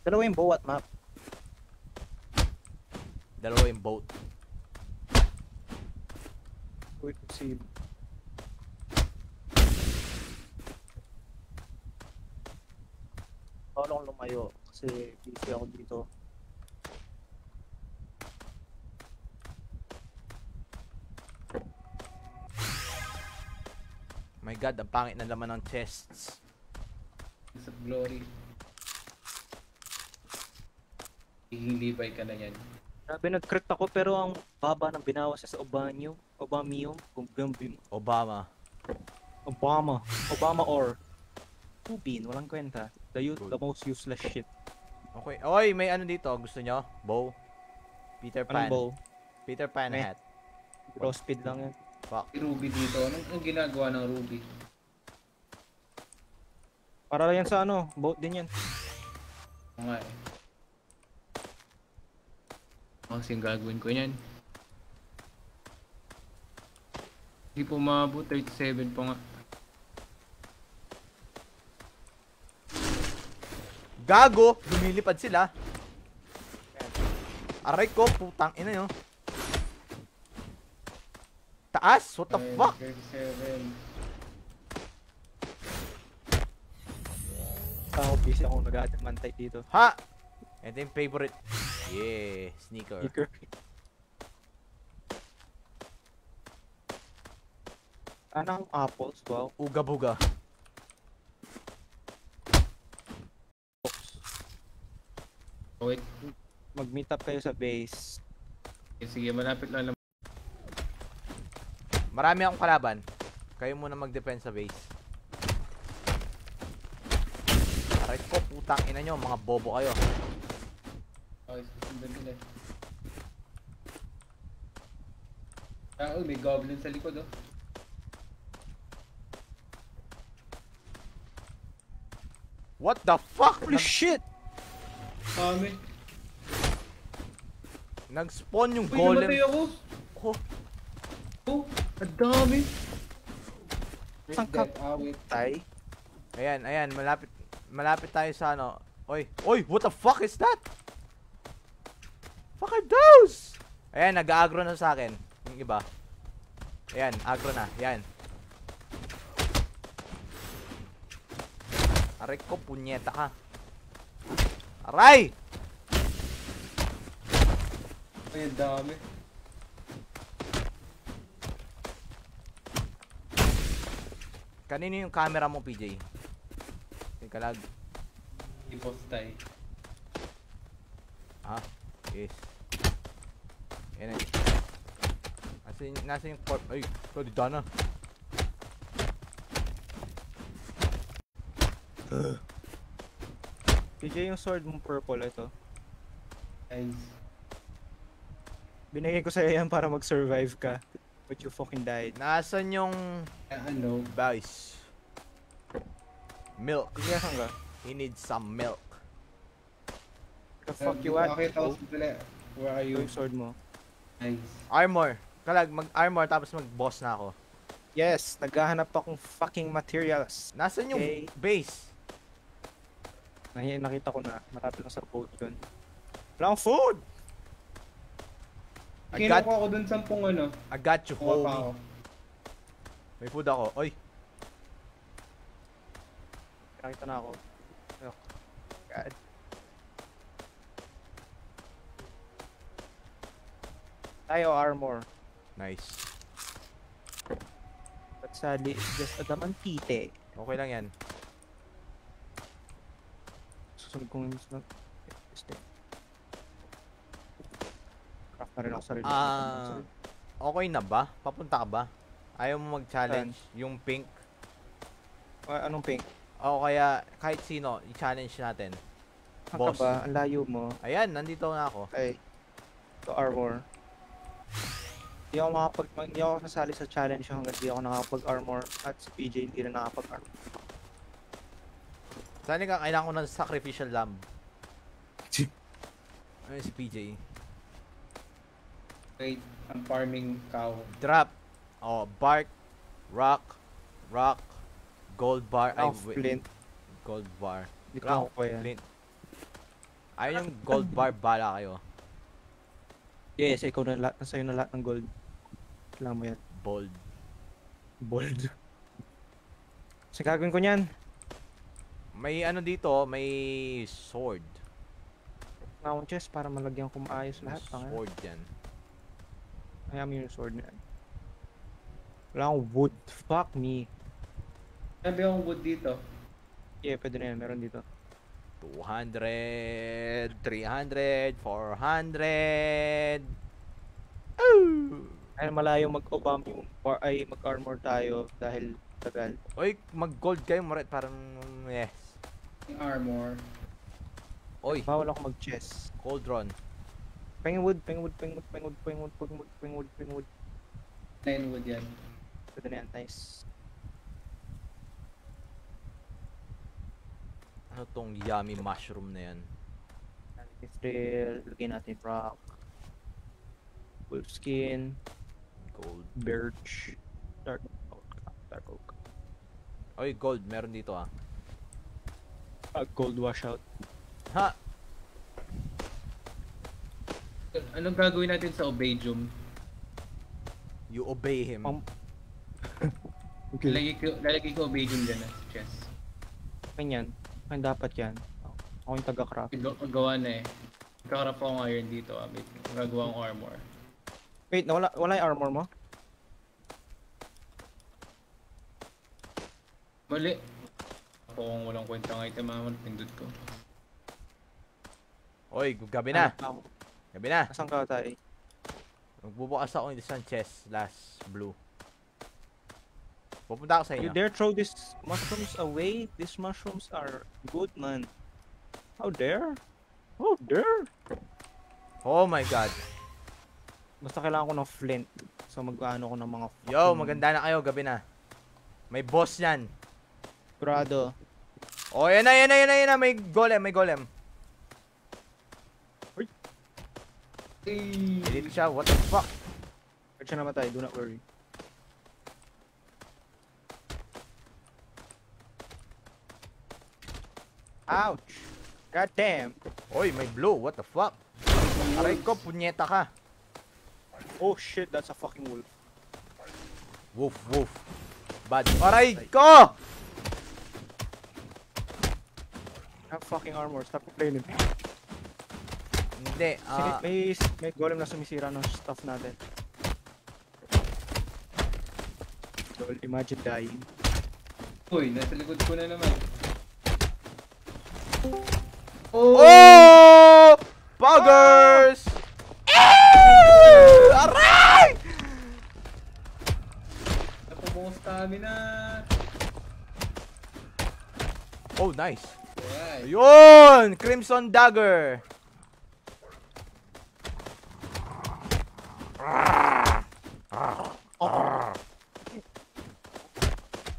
Dalawa yung bow at map. Dalawa yung boat. Wait, si... Paano akong lumayo? Kasi busy ako dito. My god, ang pangit na laman ng chests. Sa glory. Ihilibay ka na yan. Grabe, nag-crit ako pero ang baba ng binawas sa Obanyo. Obamio. Gambim. Obama. Obama. Obama or. Tubin, walang kwenta. The, Good. the most useless shit. Okay. Oy, may ano dito. Gusto nyo? Bow? Peter Pan. Anong bow? Peter Pan Meh. hat. Raw speed lang yan. Fuck. Si Ruby dito, anong ang ginagawa ng Ruby? Para yan sa ano, boat din yan. Oo nga eh. Kasing gagawin ko yan. Hindi po maabot, 37 po nga. Gago! Lumilipad sila. Aray ko, putang ina nyo. Taas? What the fuck? 37. Ako busy ako nag-adamantay dito. Ha? Ito yung favorite. Yeah, sneaker. Speaker. Anong apples? Wow. Uga-buga. Oh, wait. Mag-meet up kayo sa base. Okay, sige, malapit lang naman. Marami akong kalaban. Kayo muna mag-defend sa base. Aray ko, putang ina nyo. Mga bobo kayo. Okay, sundan nila. Ah, oh, may goblin sa likod oh. What the fuck? Holy Nag- shit! Kami. Nag-spawn yung Uy, golem. namatay ako. Oh, Oh, ang dami. Saan ka? Tay. ayan, ayan, malapit malapit tayo sa ano. Oy, oy, what the fuck is that? Fuck are those? Ayan, nag-agro na sa akin. Yung iba. Ayan, agro na. Ayan. Aray ko, punyeta ka. Aray! Ay, ang dami. Kanino yung camera mo, PJ? Teka lang. Ipostay. Ah, yes. Yan eh. Nasa, yung- nasa yung corp. Ay, sorry, Dana. PJ, yung sword mong purple, ito. Nice. Binigay ko sa'yo yan para mag-survive ka. But you fucking died. Nasaan yung ano? Vice? Milk. Asan ka? He needs some milk. The fuck you at? Oh, sa tala? Where are you? yung sword mo. Nice. Armor. Kalag, mag-armor tapos mag-boss na ako. Yes, naghahanap akong fucking materials. Nasaan yung Okay. base? Nahi, nakita ko na. Marami lang sa boat yun. Wala akong food! I got, Kinuha ko dun sampung ano. I got you, homie. May food ako. Oy, Nakita na ako. Oh, God. Tayo armor. nice. But sadly, it's just adamantite. Okay lang yan. Susunod kong susunod. Este. Craft na rin ako sarili. Ah, okay na ba? Papunta ka ba? Ayaw mo mag-challenge yung pink? Ah, anong pink? O kaya kahit sino, i-challenge natin. Haka Boss. ba? Ang layo mo. Ayan, nandito na ako. Okay. To armor. Hindi ako makapag hindi ako sasali sa challenge hanggang hindi ako nakapag-armor at si PJ hindi na nakapag-armor. Saan ka kailangan ko ng sacrificial lamb? Ayun si PJ. Wait, I'm farming cow. Drop. Oh, bark, rock, rock, gold bar. Ay, flint. gold bar. Yan. Flint. Ayun yung gold bar, bala kayo. Yes, ikaw na lahat. Nasa'yo na lahat ng gold. Kailangan mo yan. Bold. Bold. Kasi gagawin ko niyan. May ano dito, may sword. Akong chest para malagyan ko maayos May lahat. Tanga. sword yan. Kaya mo yung sword na yan. Wala akong wood. Fuck me. Sabi akong wood dito. Yeah, pwede na yan. Meron dito. 200, 300, 400. Ooh! Ay, malayo mag-obam yung or ay mag-armor tayo dahil tagal. Oy, mag-gold kayo, Moret. Parang, yes. Armor. Oy, Bawal ako mag-chest. cauldron. Pengwood, pengwood, pengwood, pengwood, pengwood, pengwood, pengwood, pengwood. Nine wood yan. Pwede na yan, nice. Ano tong yummy mushroom na yan? Mithril, lagyan natin rock. Wolf skin, Gold. birch, dark oak, dark oak. Oy, gold. Meron dito ah. Ah, gold washout. Ha! Anong gagawin natin sa Obadium? You obey him. Um, Okay. Lalagay ko, lalagay ko Obadium dyan ah, sa chest. Ganyan. Kaya dapat yan. Ako yung taga-craft. Gawa- na eh. Kakarap ako ng iron dito ah. Wait, gagawa akong armor. Wait, nawala, wala yung armor mo? Mali. Ako kung walang kwentang item ah, pindot ko. Oy, gabi na. Ano, Gabi na. Nasaan ka tayo? Magbubukas ako ng isang chest last blue. Pupunta ako sa You inyo. dare throw these mushrooms away? These mushrooms are good, man. How dare? How dare? Oh my god. Basta kailangan ko ng flint. So mag-ano ko ng mga Yo, maganda na kayo. Gabi na. May boss yan. Grado. Oh, yan na, yan na, yan na, yan na. May golem, may golem. Hey. Dito siya, what the fuck? Pwede siya namatay, do not worry. Ouch! God damn! Oy, may blue, what the fuck? Aray ko, punyeta ka. Oh shit, that's a fucking wolf. Woof, woof. Bad. Aray ko! Have fucking armor, stop complaining. Hindi, ah, may, may golem na sumisira ng stuff natin. Lol, imagine dying. Uy, nasa likod ko na naman. Oh! Poggers! Eh! Aray! Napumong stamina. Oh, nice. Ayun! Crimson Dagger.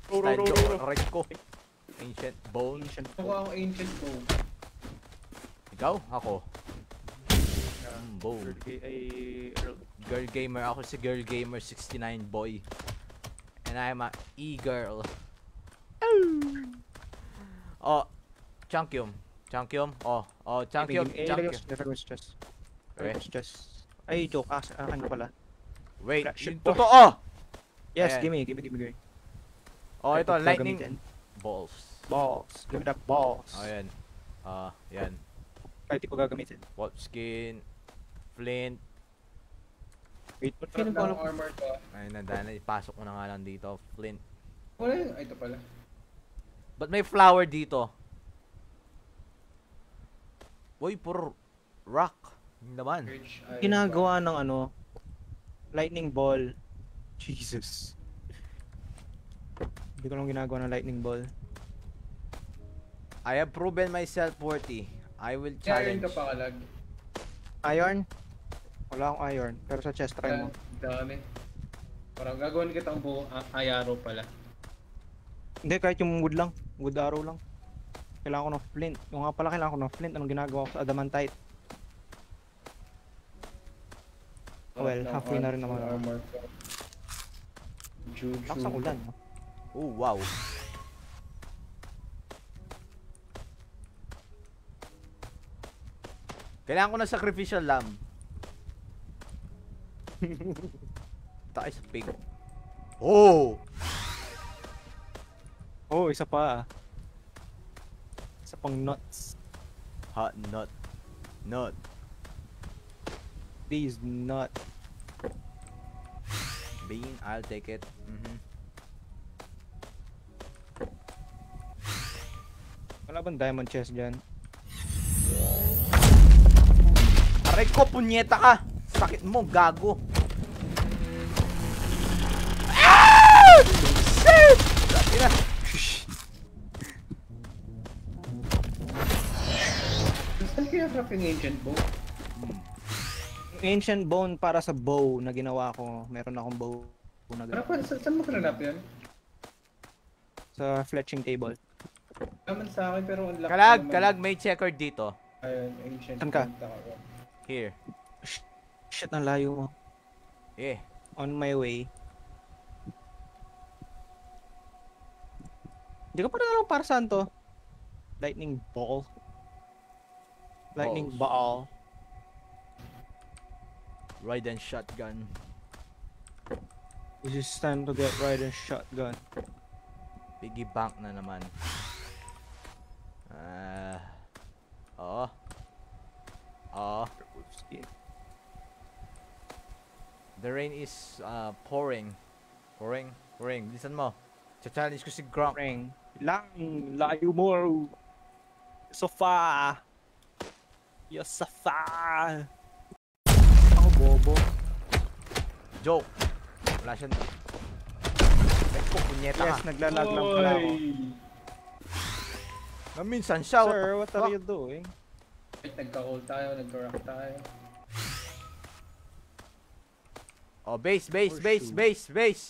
Style ko, aray ko. Ancient Bone. Ancient Ako ang ancient bow. Ikaw? Ako. Mm, bone. Ay, Girl gamer. Ako si Girl Gamer 69 boy. And I'm a e-girl. Oh, Chunkyum. Chunkyum. Oh, oh, Chunkyum. Eh, Chunkyum. ilagay. Okay. Chest. Ay, joke. Ah, sa akin pala. Wait, yung totoo! Yes, Ayan. gimme, gimme, gimme, gimme. Oh, ito, lightning gamitin. balls. Balls. Give me that balls. Oh, yan. Ah, yan. Kahit di ko gagamitin. Wolf skin, flint. Wait, ba't feeling ko alam? armor ko. Ayun na, dahil na, ipasok ko na nga lang dito. Flint. Wala yun. Ay, ito pala. Ba't may flower dito? Uy, puro rock. Naman. Iron Ginagawa ng ano, lightning ball. Jesus. Hindi ko lang ginagawa ng lightning ball. I have proven myself worthy. I will challenge. ka pakalag. Iron? Wala akong iron. Pero sa chest, try mo. Dami. Parang gagawin kitang buong a- ayaro pala. Hindi, kahit yung wood lang. Wood arrow lang. Kailangan ko ng flint. Yung nga pala, kailangan ko ng flint. Anong ginagawa ko sa adamantite? Well, Ng halfway na rin naman. Armor. Juju. Lakas ang ulan. Oh, wow. Kailangan ko ng sacrificial lamb. Tayo sa pig. Oh! Oh, isa pa. ah. Pang nuts. Hot nut. Nut. These nut. Bean, I'll take it. Mhm. Wala bang diamond chest dyan? Aray ko, punyeta ka! Sakit mo, gago. Ah! Shit! Sabi na. Trap yung ancient bow? Ancient bone para sa bow na ginawa ko. Meron akong bow na ginawa. pa, sa, saan mo kinanap yan? Sa fletching table. Naman sa akin pero ang laki Kalag, naman. kalag, may checker dito. Ayun, ancient Saan ka? ko. Here. Shit, ang layo mo. Eh. On my way. Hindi ko pa rin alam para saan to. Lightning ball. Lightning Balls. ball. Ride and shotgun. This is time to get right and shotgun. Piggy bank na naman. Ah. oo. Oo. The rain is uh, pouring. Pouring. Pouring. Listen mo. Cha-challenge ko si Gronk. Ring. Lang, layo mo. Sofa. Yo, sofa. Ako bobo. Joke. Wala siya. Ay ko, punyeta Yes, ka. naglalag lang pala ako. Na minsan siya. what Sir, what are you doing? Nagka-call tayo, nagka-rock tayo. Oh, base, base, base, shoot. base,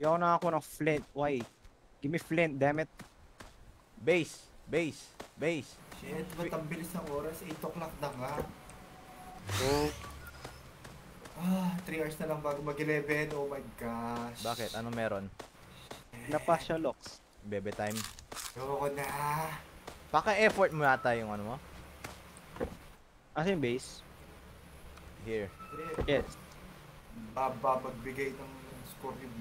base. Hindi ako ng flint. Why? Give me flint, damn it. Base. Base. Base. Shit, ba't ang bilis ng oras? 8 o'clock na nga. Oh, Ah, 3 hours na lang bago mag-11. Oh my gosh. Bakit? Ano meron? napas siya, Lox. Bebe time. Ayoko na. Paka-effort mo yata yung ano mo. Asa yung base? Here. Yes. Baba magbigay ng score yun.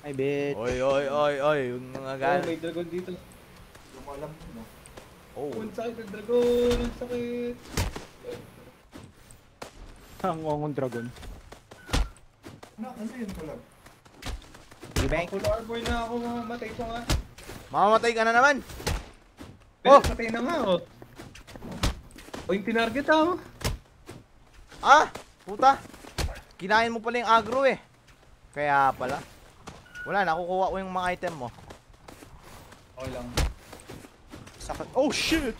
Ay, bitch. Oy, oy, oy, oy. Yung mga Oh, gan. may dragon dito. Yung alam mo, no? Oh. Ang sakit ng dragon. Ang sakit. Ang ongong dragon. Ano, ano yun ko lang? Bank. Full armor na ako. Mamamatay pa nga. Mamamatay ka na naman. Pero Oh! patay na nga oh. O yung tinarget ah, oh. Ah! Puta! Kinain mo pala yung agro eh. Kaya pala. Wala, nakukuha ko yung mga item mo. Okay lang. Sakit. Oh, shit!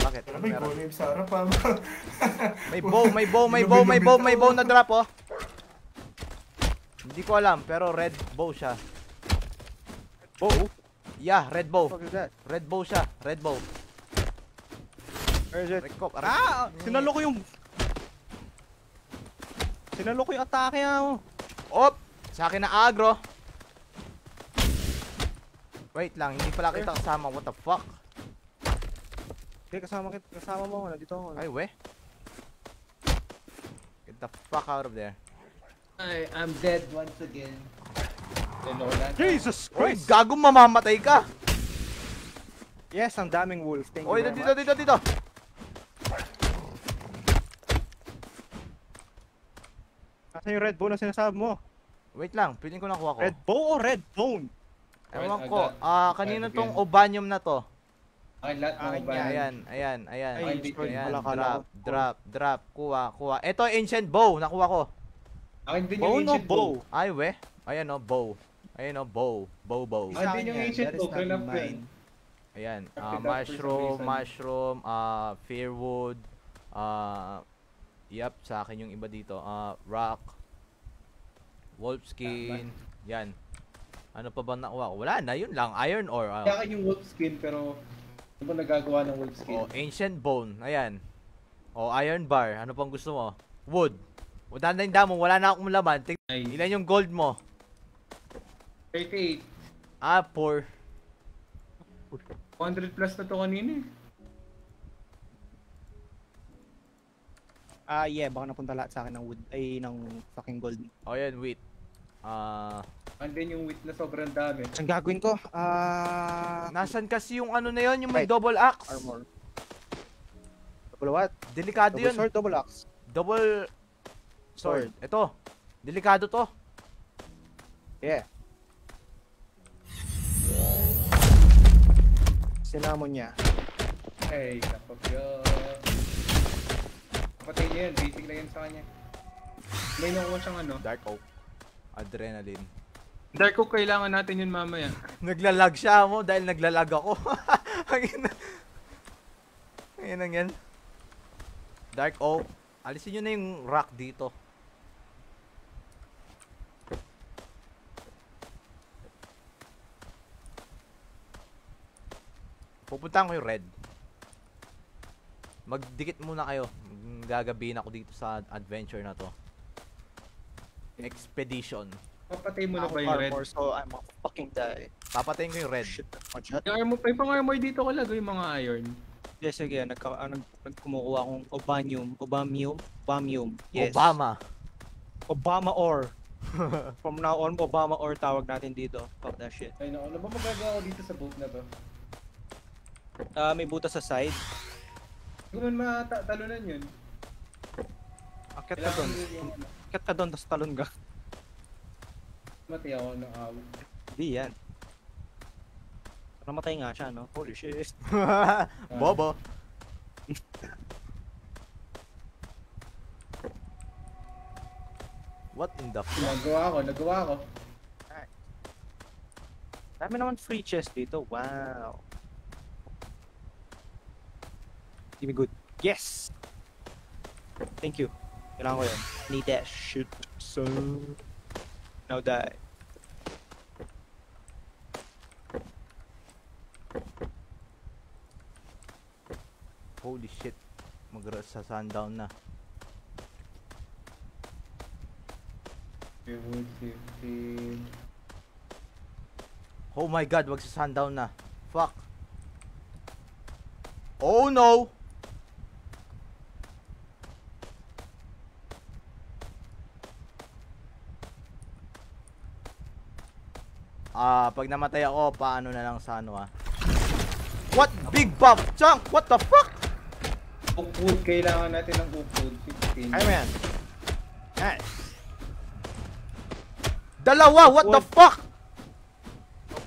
Bakit? Pero Ano may goal yung Sarah pa. May bow, may bow, may bow, may bow, may bow na drop oh. Hindi ko alam, pero red bow siya. Oh, Yeah, red bow. Red bow siya. Red bow. Where is it? Red cock. Ah! Sinalo ko yung... Sinalo ko yung atake ah. oh. Op! Sa akin na agro. Wait lang, hindi pala kita kasama. What the fuck? Okay, kasama, kit kasama mo ako. Nandito ako. Ay, we. Get the fuck out of there. I, I'm dead once again. Jesus Oy, Christ! gago mamamatay ka. Yes, ang daming wolf. Thank you Oy, very dito, much. dito, dito. Nasaan yung red bone na sinasabi mo? Wait lang, piling ko nakuha ko. Red bow o red bone? Ewan Red ko. Ah, kanino tong obanium na to? Akin lahat ng Akin yan. Ayan, ayan, ayan. Ay, Ay, Ayan, drop, drop, drop. Kuha, kuha. Ito, ancient bow. Nakuha ko. Akin din yung ancient bow. bow? Ay, we. Ayan o, bow. Ayan o, bow. Bow, bow. Akin din yung ancient That is bow. not mine. yun. Ayan. Ah it up for some mushroom, reason. mushroom, ah fairwood, ah Yep, sa akin yung iba dito. Ah, rock, wolf skin, yan. Ano pa ba nakuha ko? Wala na, yun lang. Iron ore. ah. Kaya yung wolf skin pero ano ba nagagawa ng wolf skin? Oh, ancient bone. Ayan. Oh, iron bar. Ano pang gusto mo? Wood. Wala na yung damo. Wala na akong laman. Tig- Ay, Ilan yung gold mo? 38. Ah, poor. 100 plus na to kanina eh. Ah, yeah. Baka napunta lahat sa akin ng wood. Ay, ng fucking gold. Oh, yan, wheat. Ah, And then yung wheat na sobrang dami. Ang gagawin ko? Ah... nasan kasi yung ano na yon yung may Right. double axe? armor. Double what? Delikado Double yun. sword, double axe. Double sword. Ito. Delikado to. Yeah. Sinamon niya. Ay, kapagyo. Kapatay niya yan. Basic lang yan sa kanya. May nakuha siyang ano. Dark oak. Adrenaline. Dark Oak, kailangan natin yun mamaya. Naglalag siya mo dahil naglalag ako. Ina. Ang yan. Dark oak. Alisin nyo na yung rock dito. Pupuntahan ko yung red. Magdikit muna kayo. Gagabihin ako dito sa adventure na to. Expedition. Papatay mo na ba yung red? armor, so I'm a fucking die. Papatayin ko yung red. Shit, one shot. Yung armor, yung pang armor dito ko lagay yung mga iron. Yes, sige. Nagka, ah, nag, nagkumukuha akong Obanium. Obamium? Obamium. Yes. Obama. Obama or. From now on, Obama or tawag natin dito. Fuck that shit. Ay, naku, ano ba magagawa ko dito sa boat na to? Ah, may butas sa side. Hindi ko man matatalunan yun. Akit ka doon. Kailangan yung ano, Akit ka doon, tapos talon ka. Matay ako ng aw. Hindi yan. Namatay nga siya, no? Holy shit. Bobo. What in the fuck? Nagawa ko, nagawa ko. Dami naman free chest dito. Wow. Give me good. Yes! Thank you. And I'm gonna need that shit so now die. Holy shit, magra sa sundown na. Oh my god, wag sa sundown na. Fuck. Oh no! Ah, pag namatay ako, paano na lang sa ano ah. What? Big buff chunk? What the fuck? Wood, kailangan natin ng wood 15. Ay, man. Nice. Dalawa, what the What? fuck?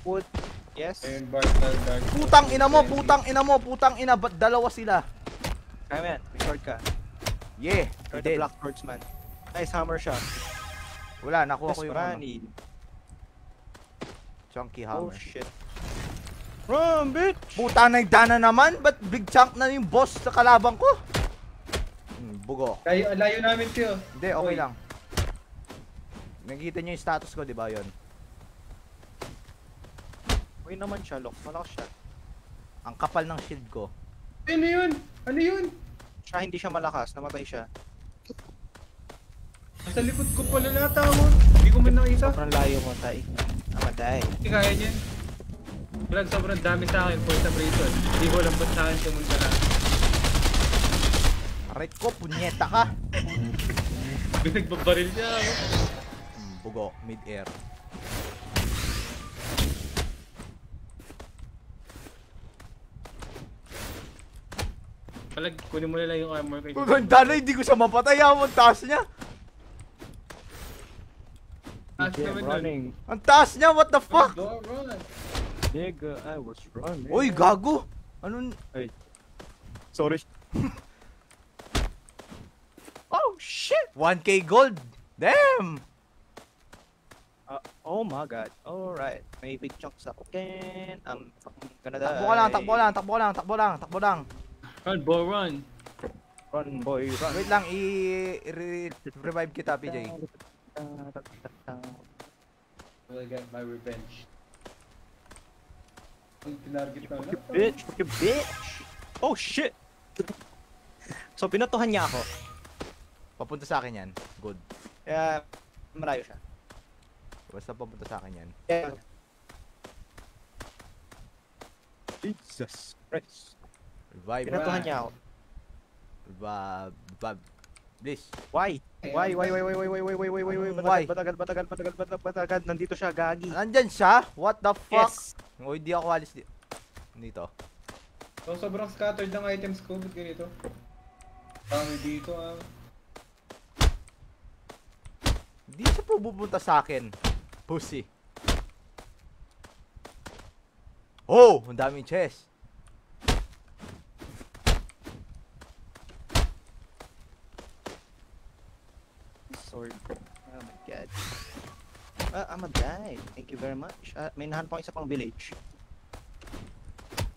Wood. Yes. Ayun, Bartel, Dark. Putang ina mo, putang ina mo, putang ina, ba't dalawa sila? Ay, man. Short ka. Yeah, he the. Black Swordsman. Nice hammer shot. Wala, nakuha Yes, ko yung ano, chunky Oh, hammer. shit. Run, bitch! Puta na dana naman, ba't big chunk na yung boss sa kalabang ko? Hmm, bugo. Layo, layo namin siyo. Hindi, okay Oy. lang. Nakikita nyo yung status ko, di ba yun? Uy naman siya, look. Malakas siya. Ang kapal ng shield ko. Ano yun? Ano yun? Siya hindi siya malakas. Namatay siya. Nasa likod ko pala natawag. Hindi ko man nakita. Sobrang layo mo, tay. Namatay. Hindi kaya niya. Vlog, sobrang dami sa akin for some reason. Hindi ko alam ba't sa akin pumunta na. Aray ko, punyeta ka. Nagbabaril niya. oh. Hmm, bugo, mid-air. Palag, kunin mo na lang yung armor ko. Ang dana, hindi ko siya mapatay. ah, Ang taas niya. Taas naman running. Ang taas niya, what the fuck? Nigga, I was running. Uy, gago. Anong... Sorry. oh, shit! 1k gold. Damn! Uh, oh my god. Alright. May big chunk sa akin. I'm fucking gonna die. Takbo ka lang, takbo lang, takbo lang, takbo lang, takbo lang. Run, bo, run. Run, boy, run. Wait lang, i-revive kita, PJ. Will get my revenge. Ang tinarget na you, bitch! Fuck you, bitch! Oh, shit! So, pinatuhan niya ako. Papunta sa akin yan. Good. Kaya, malayo siya. Basta papunta sa akin yan. Yeah. Jesus Christ. Revive. Pinatuhan niya ako. Revive. Please. Why? Why? Why? Why? Why? Why? Why? Why? Why? Why? Why? Why? Why? Batagal, batagal, batagal, batagal, batagal. Nandito siya, gagi. Nandyan siya? What the fuck? Yes. Oh, hindi ako alis di dito. So, sobrang scattered ng items ko. Ba't ganito? Dami dito ah. Hindi siya pupunta sa akin. Pussy. Oh! Ang daming chest. Sword. Oh my god. Ah, I'm gonna die. Thank you very much. Ah, may nahan pa isa pang village.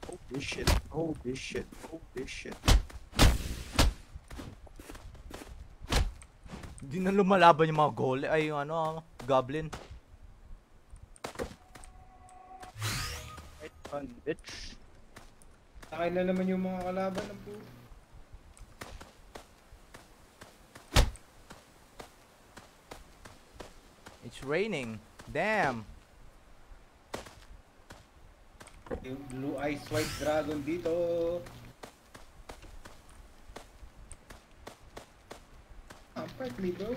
Holy shit. Holy shit. Holy shit. Hindi na lumalaban yung mga gole. Ay, yung ano, goblin. Right on, bitch. Akin na naman yung mga kalaban ng po. It's raining. Damn. Yung blue eyes white dragon dito. Ah, partly bro.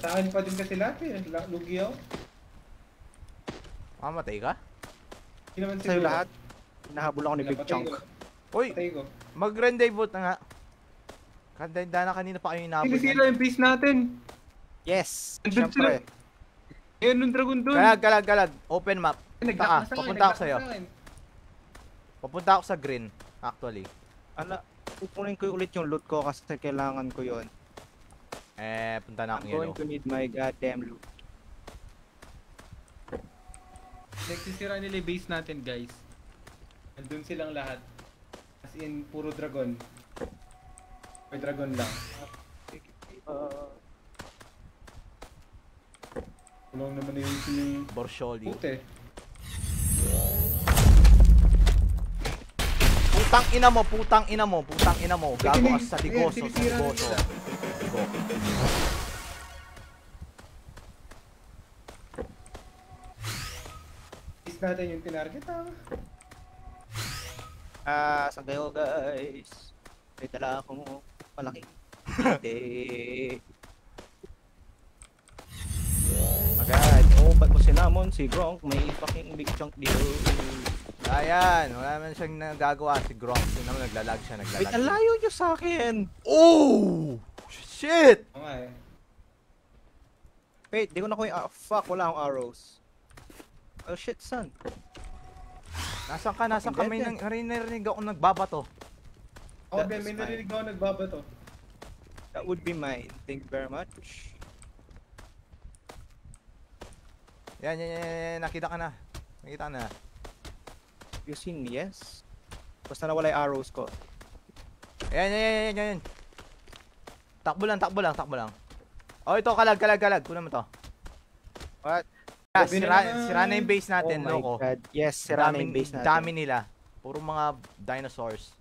Sa akin pa din kasi lahat eh. Lugi ako. Mamatay ka? Hindi naman Sa'yo lahat. Nahabol ako ni Big Napatay Chunk. ko. Uy, Patay ko. mag-rendezvous na nga. Kanda na kanina pa kayo inabot. Sinisira yung base natin. Yes! Andun Siyempre. Ayun yung dragon dun. Galag, galag, galag. Open map. Sa akin, papunta ako sa'yo. akin. Papunta ako sa green, actually. Ala, kukunin ko ulit yung loot ko kasi kailangan ko yon. Eh, punta na I'm akong going yellow. to need my goddamn loot. Nagsisira nila yung base natin guys. Andun silang lahat. As in, puro dragon. May dragon lang. Uh, Kulong naman na yung si Borsholi. Pute. Putang ina mo, putang ina mo, putang ina mo. Gago ka sa Ayan, digoso, sa nila. Digo. Is natin yung tinarget ah. Ah, saan kayo guys? May dala akong malaking Hindi. Agad. Oh, ba't mo sinamon si Gronk? May fucking big chunk dito. Ayan, wala naman siyang nagagawa si Gronk. Yun naman naglalag siya, Wait, naglalag. ang layo nyo sa akin! Oh! Shit! Nga eh. Wait, di ko na ko yung... ah, fuck, wala akong arrows. Oh shit, son. Nasaan ka? Nasaan ka? May nang, narinig ako nagbabato. Ako din, may narinig ako nagbabato. That would be mine. Thank you very much. Yan, yan, yan, yan, yan. Nakita ka na. Nakita ka na. You seen me, yes? Basta nawala yung arrows ko. Yan, yan, yan, yan, yan. Takbo lang, takbo lang, takbo lang. Oh, ito, kalag, kalag, kalag. Kunan mo to. What? Ah, Sabi sira, sira na yung base natin, oh loko. god. Yes, sira na yung base natin. Dami nila. Puro mga dinosaurs.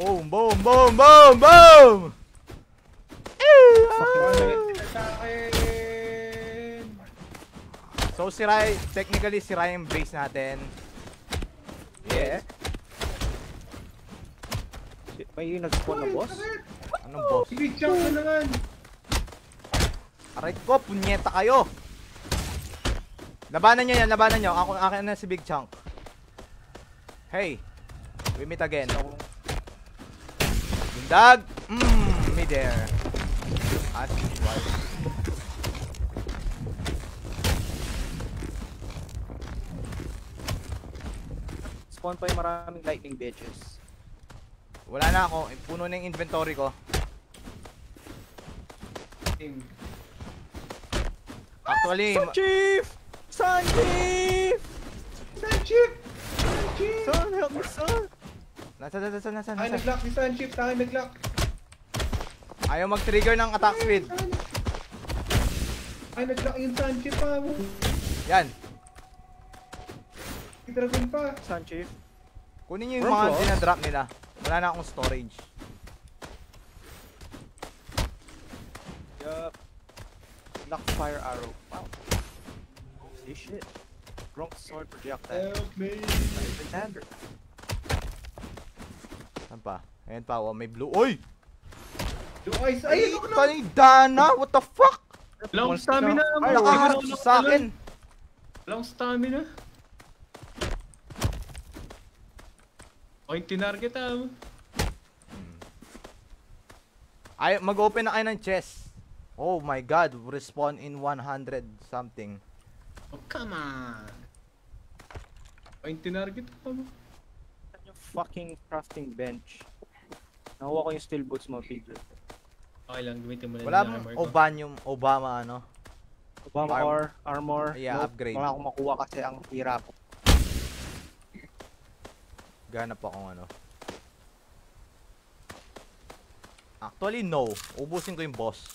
Boom, boom, boom, boom, boom! So, sira, technically, sira yung base natin. Yeah. May nag-spawn na boss? Anong boss? Big chunk na naman. Aray ko, punyeta kayo! Labanan nyo yan, labanan nyo. Ako, akin na si Big Chunk. Hey! We meet again. Bundag! Mmm, me there. As usual. Spawn pa yung maraming lightning bitches. Wala na ako. Puno na yung inventory ko. Actually, Sun ma- Chief! Sun Chief! Sunchip! Sunchip! Son, help me, son! Nasa, nasa, nasa, nasa, Ay, nag-lock si Sunchip. Tayo nag-lock. Ayaw mag-trigger ng attack speed. Ay, nag-lock yung Sunchip pa. Yan. Si Dragon pa. Sun Chief. Kunin nyo yung Bro, mga dinadrop nila. Wala na akong storage. Yup. Lock fire arrow. Wow. Holy shit. Gronk sword projectile. Help me. Pretender. Saan pa? Ayan pa, oh, may blue. Oy! Yung eyes. Ay, ito na. Panidana! What the fuck? Monster. stamina. Ay, Nakaharap sa akin. Akong stamina. Oy, tinarget ah. Ay, mag-open na kayo ng chest. Oh my god, respawn in 100 something. Oh, come on. Oy, tinarget pa mo. Fucking crafting bench? Nakuha ko yung steel boots mo, Pedro. Okay lang, gamitin mo na Wala yung armor ko. Obanium, Obama ano? Obama Arm- or armor. Yeah, upgrade. Wala akong makuha kasi ang hirap. Ganap akong ano. Actually, no. Ubusin ko yung boss.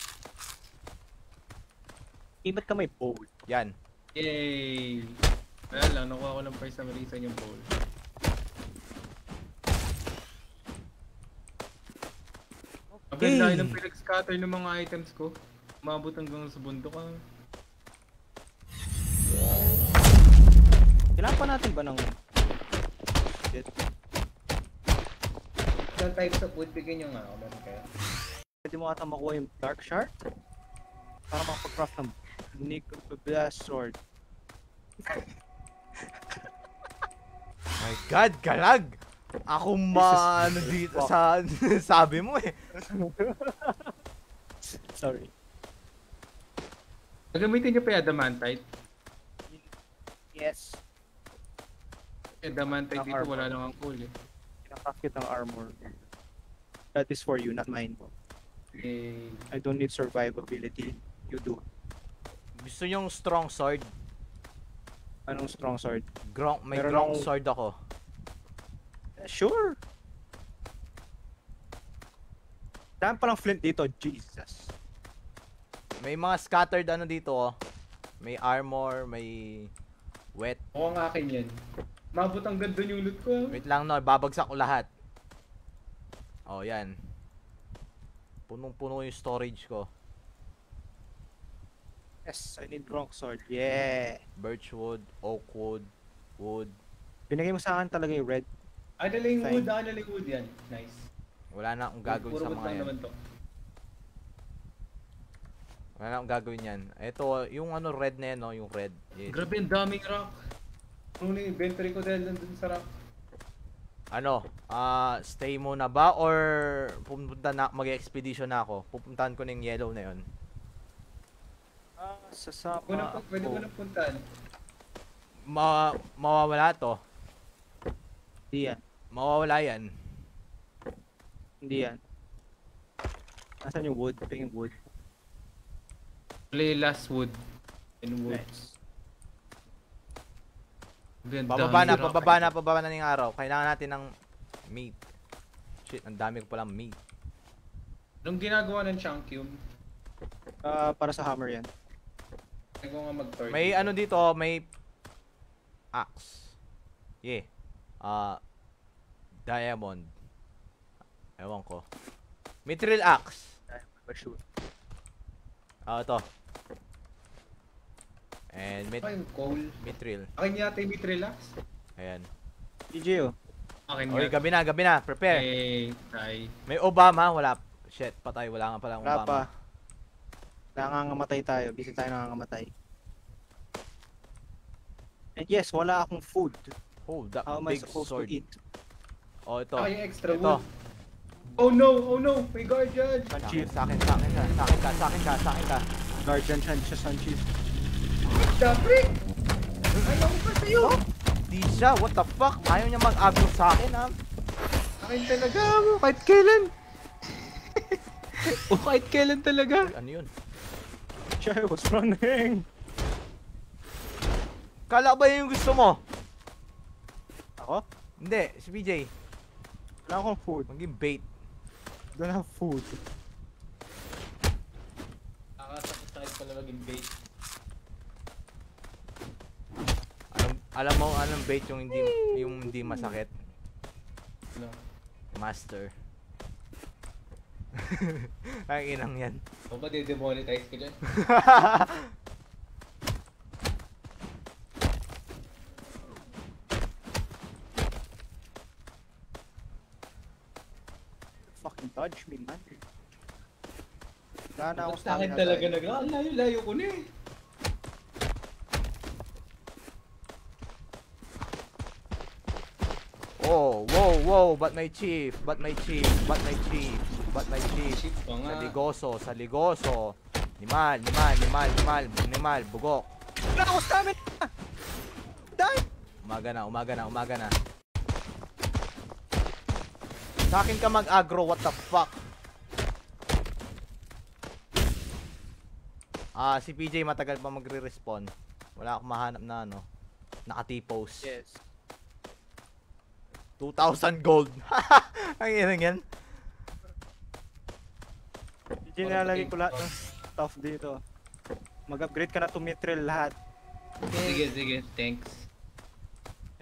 Eh, ba't ka may bowl? Yan. Yay! Wala lang, nakuha ko ng first na reason yung bowl. Ang ganda Okay. ng pinag-scatter ng mga items ko. Umabot hanggang sa bundok ah. Kailangan pa natin ba ng... Shit. Ilang types of wood bigyan nyo nga ako, meron kayo. Pwede mo ata makuha yung dark shard? Para makapag-craft ng unique blast sword. My god, galag! Ako ma ano dito sa sabi mo eh. Sorry. Gagamitin nyo pa yung adamantite. Yes. Adamantite Ang dito armor. wala lang ang cool eh. Kinacraft kita ng armor. That is for you, not mine. Yay. I don't need survivability. You do. Gusto yung strong sword? Anong strong sword? Gronk, may Meron gronk akong- sword ako. Sure. Dami palang flint dito. Jesus. May mga scattered ano dito oh. May armor, may wet. Mukhang akin yan. Mabot ang ganda yung loot ko. ah. Wait lang no, babagsak ko lahat. Oh, yan. Punong-puno yung storage ko. Yes, I need bronx sword. Yeah. Birchwood, oakwood, wood. Binigay mo sa akin talaga yung red. Yung Fine. wood, yung wood yan. Nice. Wala na akong gagawin Puro sa mga yan. Wala na akong gagawin yan. Ito, yung ano red na yan, no? Yung red. Yes. Grabe, ang daming rock. Ano na yung inventory ko dahil nandun sa rock. Ano, ah, stay muna ba? Or pupunta na, mag-expedition na ako? Pupuntahan ko na yung yellow na yun. Ah, sasama Pwede, na, pwede ko ako. na puntahan. Ma mawawala to. Hindi yan. Mawawala yan. Hindi yan. Nasaan yung wood? Ito yung wood. Play last wood. And wood. Nice. Dami na, rock. bababa na, bababa na ng araw. Kailangan natin ng meat. Shit, ang dami ko palang meat. Anong ginagawa ng Chunkyum? Ah, para sa hammer yan. Ko nga mag-torch. May ano dito, may axe. Yeah. Ah, diamond. Ewan ko. Mithril axe. Sure. Ah, ito. And mit yung coal? mithril. Akin yata yung Mitrilax. Ayan. DJ oh. Akin Okay, gabi na, gabi na. Prepare. Eh, try. May Obama, wala. Shit, patay. Wala nga palang Wala Obama. pa. Nangangamatay tayo. Busy tayo nangangamatay. And yes, wala akong food. Oh, that How am I big supposed sword. to eat? Oh, ito. Ah, yung extra Ito. wood. Oh no, oh no, may guardian! Sa akin, Chief. sa akin, sa akin, sa akin ka, sa akin ka, sa akin ka. Guardian siya, siya Sun Chief. The frick! Ayaw ko sa'yo! Di siya, what the fuck? Ayaw niya mag-agro sa akin, ha? Akin talaga mo, kahit kailan! o kahit kailan talaga! Ano yun? Siya was running. Kala ba yun yung gusto mo? Ako? Hindi, si PJ. Wala akong food. Maging bait. Don't have food. Nakasakit pala maging bait. Alam, alam mo anong bait yung hindi yung hindi masakit? No. Master. Ang inang yan. O ba de-demonetize ko dyan? dodge me, man. Wala na akong Sa akin talaga nag ah, layo-layo ko na eh. Oh, whoa, whoa, but my chief, but my chief, but my chief, but my chief. Nga. Sa ligoso, sa ligoso. Limal, limal, limal, limal, limal, bugok. Wala akong stamina! Die! Umaga na, umaga na, umaga na. Sa akin ka mag-agro, what the fuck? Ah, si PJ matagal pa magre-respawn. Wala akong mahanap na ano. Naka-T-pose. Yes. 2,000 gold. Ang inang yan. Hindi nilalagay ko lahat ng stuff dito. Mag-upgrade ka na to mithril lahat. Sige, sige, thanks.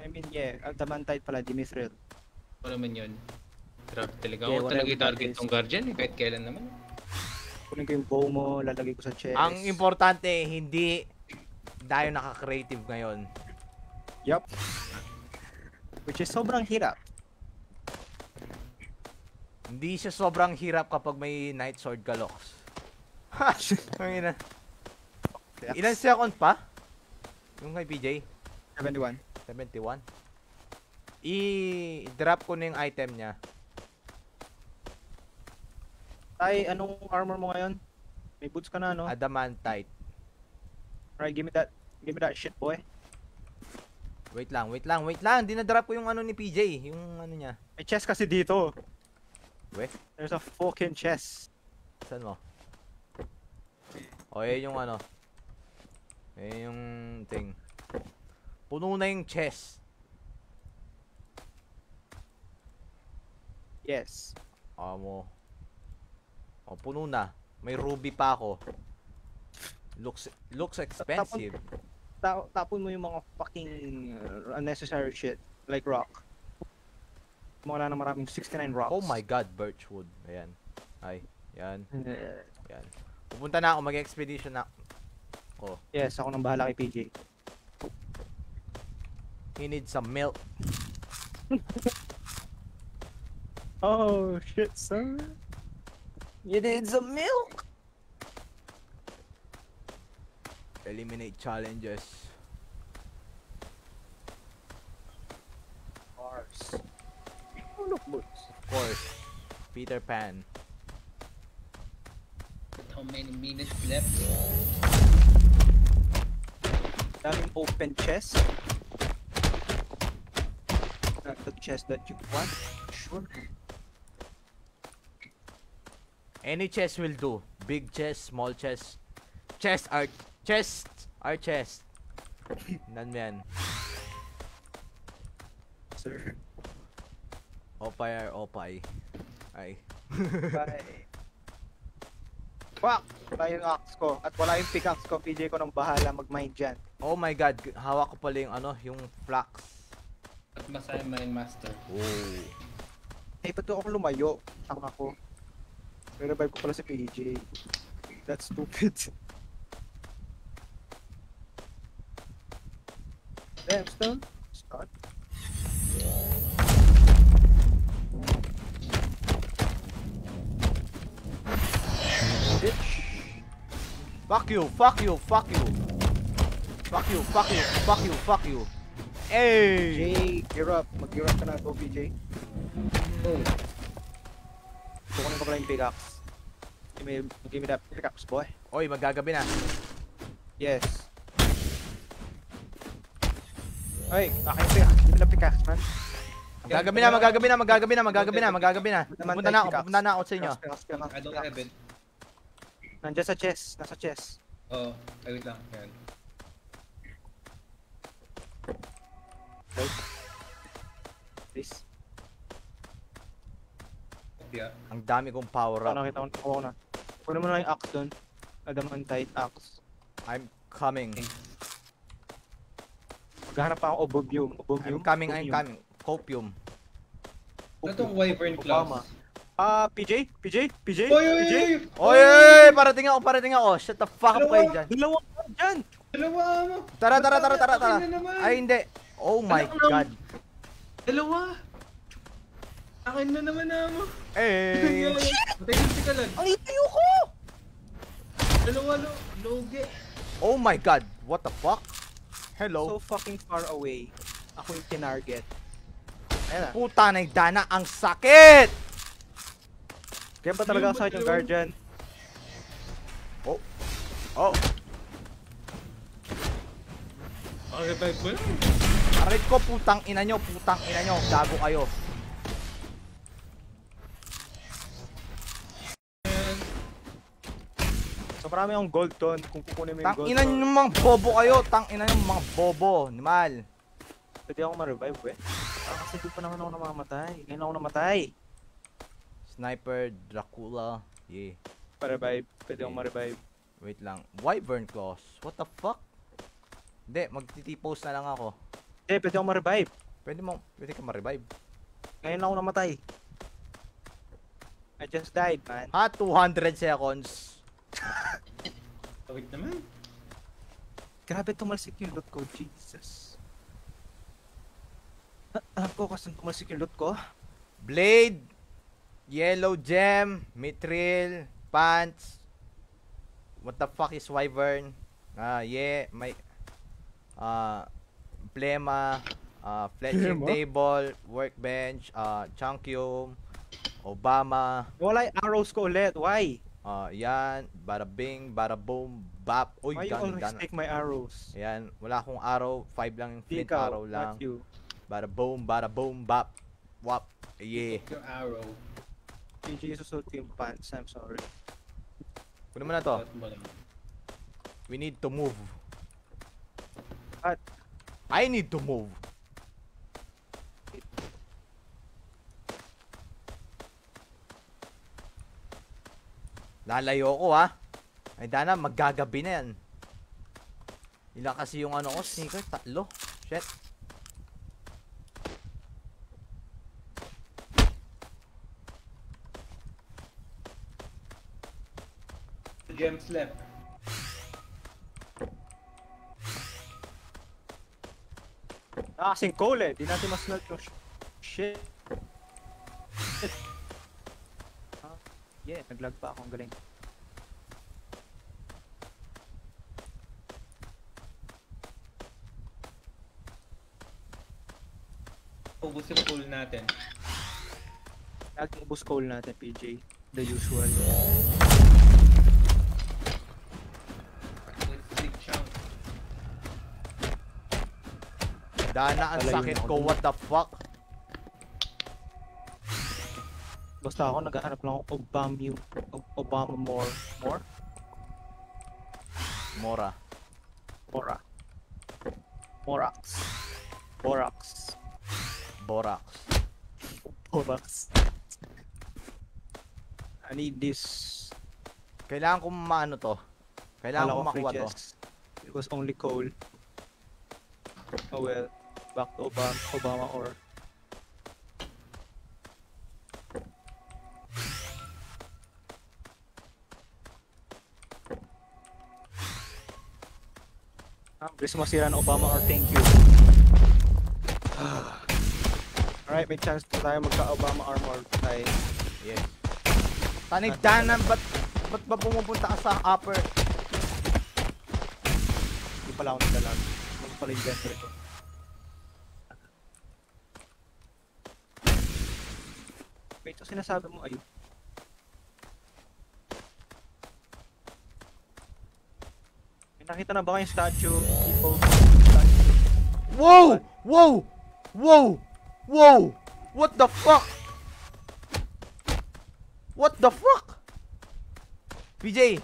I mean, yeah, adamantite pala, di mithril. Ano naman yun? Grabe talaga. Whatever talaga i-target is. tong guardian eh, kahit kailan naman. Kunin ko yung bow mo, lalagay ko sa chest. Ang importante, hindi tayo naka-creative ngayon. Yup. Which is sobrang hirap. Hindi siya sobrang hirap kapag may Night Sword ka, Lox. Ang ina. Ilan second pa? Yung kay PJ? 71. 71? I-drop ko na yung item niya. Tay, anong armor mo ngayon? May boots ka na, no? Adamantite. Alright, give me that. Give me that shit, boy. Wait lang, wait lang, wait lang. Dinadrop ko yung ano ni PJ. Yung ano niya. May chest kasi dito. We? There's a fucking chest. Saan mo? O, yun yung ano. Yun yung thing. Puno na yung chest. Yes. Amo. O, puno na. May ruby pa ako. Looks looks expensive. Ta- tapon mo yung mga fucking uh, unnecessary shit. Like rock. Wala na maraming 69 rocks. Oh my god, birchwood. Ayan. Ay, yan, yan. Pupunta na ako, mag-expedition na. Oh, yes, ako nang bahala kay PJ. he needs some milk. Oh, shit, son. You need some milk? Eliminate challenges. Mars. Oh, look, boots. Of course. Peter Pan. How many minutes left? Daming open chest. Not the chest that you want. Sure. Any chest will do. Big chest, small chest. Chest are chest are chest. Nan yan. Sir. Opay are opay. Ay. Bye. Fuck! Wala yung axe ko. At wala yung pickaxe ko. PJ ko nang bahala mag-mine dyan. Oh my god, hawak ko pala yung ano, yung flax. At masaya mine master. Oh. Eh, ba't ako lumayo? Tanga ko. Re-revive ko pala si PJ. That's stupid. Limestone? Scott? Bitch! Fuck you, fuck you, fuck you. Fuck you, fuck you, fuck you, fuck you. Hey! Jay, gear up. Mag-gear up ka na. Go, PJ. Oh. Kukunin ko pala yung pickaxe. Give me, give me that pickaxe, boy. Oy, magagabi na. Yes. Ay, akin yung pickaxe. Give me the pickaxe, man. Magagabi na, magagabi na, magagabi na, magagabi na, magagabi na. Pupunta na ako, pupunta na ako sa inyo. I don't have it. Nandiyan sa chest. Nasa chest. Oh, ay wait lang. Ayan. Please. Yeah. Ang dami kong power Ano, up. nakita ko nakuha ko na. Kunin mo na yung axe doon. Adamantite axe. I'm coming. Maghanap pa ako obobium. Obobium. I'm coming, I'm Obobium. coming. Copium. Ano tong wyvern claws? Ah, PJ? PJ? PJ? Oy, oy, PJ? oy! Oy, oy, parating ako, parating ako. Shut the fuck up Dalawa. kayo dyan. Dalawa ka dyan! Dalawa mo! Tara, tara, tara, tara, tara. Na naman. Ay, hindi. Oh my god. Dalawa! Akin na naman na mo! Hey! Patay si ka lang. Ang itayo ko! Dalawa lo, loge. Oh my god. What the fuck? So Hello. fucking far away. Ako yung tinarget. Ayan na. Puta na dana, ang sakit! Kaya ba talaga Yung sa yung guardian? Oh. Oh. Ang revive mo lang. Aray ko, putang ina nyo, putang ina nyo. Gago kayo. Marami akong gold doon kung kukunin mo yung Tang gold. ina nyo mga bobo kayo. Tang ina nyo mga bobo. Nimal. Pwede ako ma-revive eh. Ah, kasi di pa naman ako namamatay. Ngayon ako namatay. Sniper, Dracula. Yeah. Pa-revive. Pwede akong Okay. ma-revive. Wait lang. Wyvern claws. What the fuck? Hindi, magtitipos na lang ako. Eh, pwede akong ma-revive. Pwede mo, pwede ka ma-revive. Ngayon ako namatay. I just died, man. Ha? 200 seconds. Wait naman. Grabe tumalsik yung loot ko, Jesus. Ah, Alam ko kasi tumalsik yung loot ko. Blade. Yellow gem. Mithril. Pants. What the fuck is wyvern? Ah, yeah. May... Ah... Plema. Ah, fletching Plema? table. Workbench. Ah, chunkium. Obama. Wala yung arrows ko ulit. Why? Ah, yan. Bada bing, bada boom, bap. Uy, Why you gano'n, always take my arrows? Ayan, wala akong arrow. Five lang yung flint Ikaw, arrow lang. not you. Bada boom, bada boom, bap. Wap. Yeah. Your arrow. PG susot ko yung pants. I'm sorry. Kunin mo na to. Out. We need to move. At I need to move. Lalayo ko ha. Ay Dana, maggagabi na yan. Ilan kasi yung ano ko, sneaker? Tatlo? Shit. Gems left. Ah, kasing coal eh. Di natin mas smelt yung sh- shit. Yeah, naglag pa akong galing. Ubus yung pool natin. Laging ubus coal natin, PJ. The usual. With big chunk. Dana, ang sakit ako ko. What the fuck? Basta ako, naghahanap lang ako Obama, Obama more. More? Mora. Mora. Morax. Borax. Borax. Borax. I need this. Kailangan ko maano to. Kailangan Kala ko ko makuha to. It was only coal. Oh well. Back to Obama, Obama or gusto mo sira ng Obama or thank you. Alright, may chance na tayo magka-Obama armor tayo. Yes. Tanigdanan, ba't, ba't ba pumupunta ka sa upper? Hindi pala ako naglalag. Ano pala yung inventory ko? Wait, so sinasabi mo ay nakita na ba kayong statue? People statue? Wow! Wow! Wow! Wow! What the fuck? What the fuck? PJ!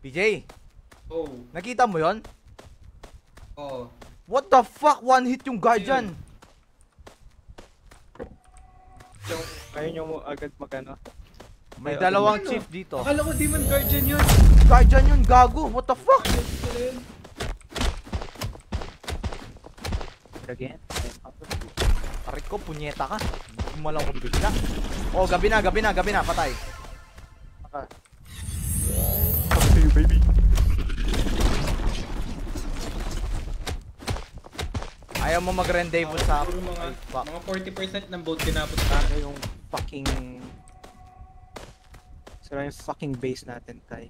PJ! Oh. Nakita mo yon? Oh. What the fuck? One hit yung guardian! Yung, ayun yung agad magano. May Ay, dalawang chief dito. Akala ko Demon Guardian yun. Guardian yun, gago! What the fuck? Again. Aray ko, punyeta ka. Gumalaw ko bigla. Oh, gabi na, gabi na, gabi na, patay. Sabi to you, baby. Ayaw mo mag-rendezvous sa... Puro mga, Ay, mga 40% ng boat tinapos na. Ano yung fucking... Sira yung fucking base natin, tay.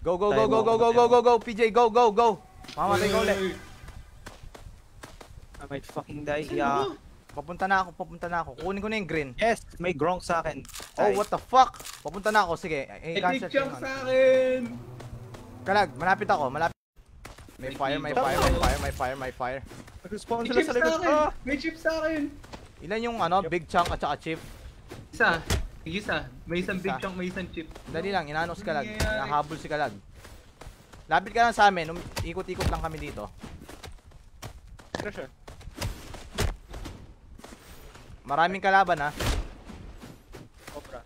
Go, go, go, go, go, go, go, go, go, PJ, go, go, go. Mamatay ka ulit. I might fucking die. Yeah. Papunta na ako, papunta na ako. Kukunin ko na yung green. Yes, may gronk sa akin. Oh, what the fuck? Papunta na ako, sige. Eh, Eh, cancel big yun. sa akin! Kalag, malapit ako, malapit. May May fire, may fire, may fire, may fire, may fire. Nag-respawn May sila chip sa likod. Ah! May chip sa akin! Ilan yung ano, big chunk at saka chip? Isa. Isa. May isang big chunk, may isang chip. Dali lang, inaano si Kalag. Nangyayari. Nahabol si Kalag. Lapit ka lang sa amin, um, ikot-ikot lang kami dito. Sure, sure. Maraming kalaban ha. Cobra.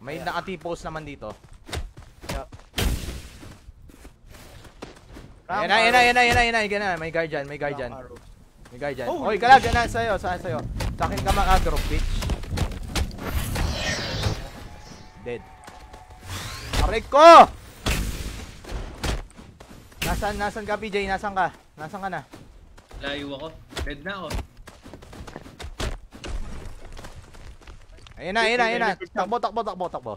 May Yeah. naka-T-pose naman dito. Yup. Ayan na, ayan na, ayan na, ayan na, ayan na, ayan na. May guardian, may guardian. May guardian. Oh, Oy, Kalag, yan na, sa'yo, sa'yo, sa'yo. Sa akin ka mag-agro, bitch. Dead. Aray ko! Nasaan, nasaan ka, PJ? Nasaan ka? Nasaan ka na? Layo ako. Dead na ako. Ayun na, ayun na, ayun na. Takbo, takbo, takbo, takbo.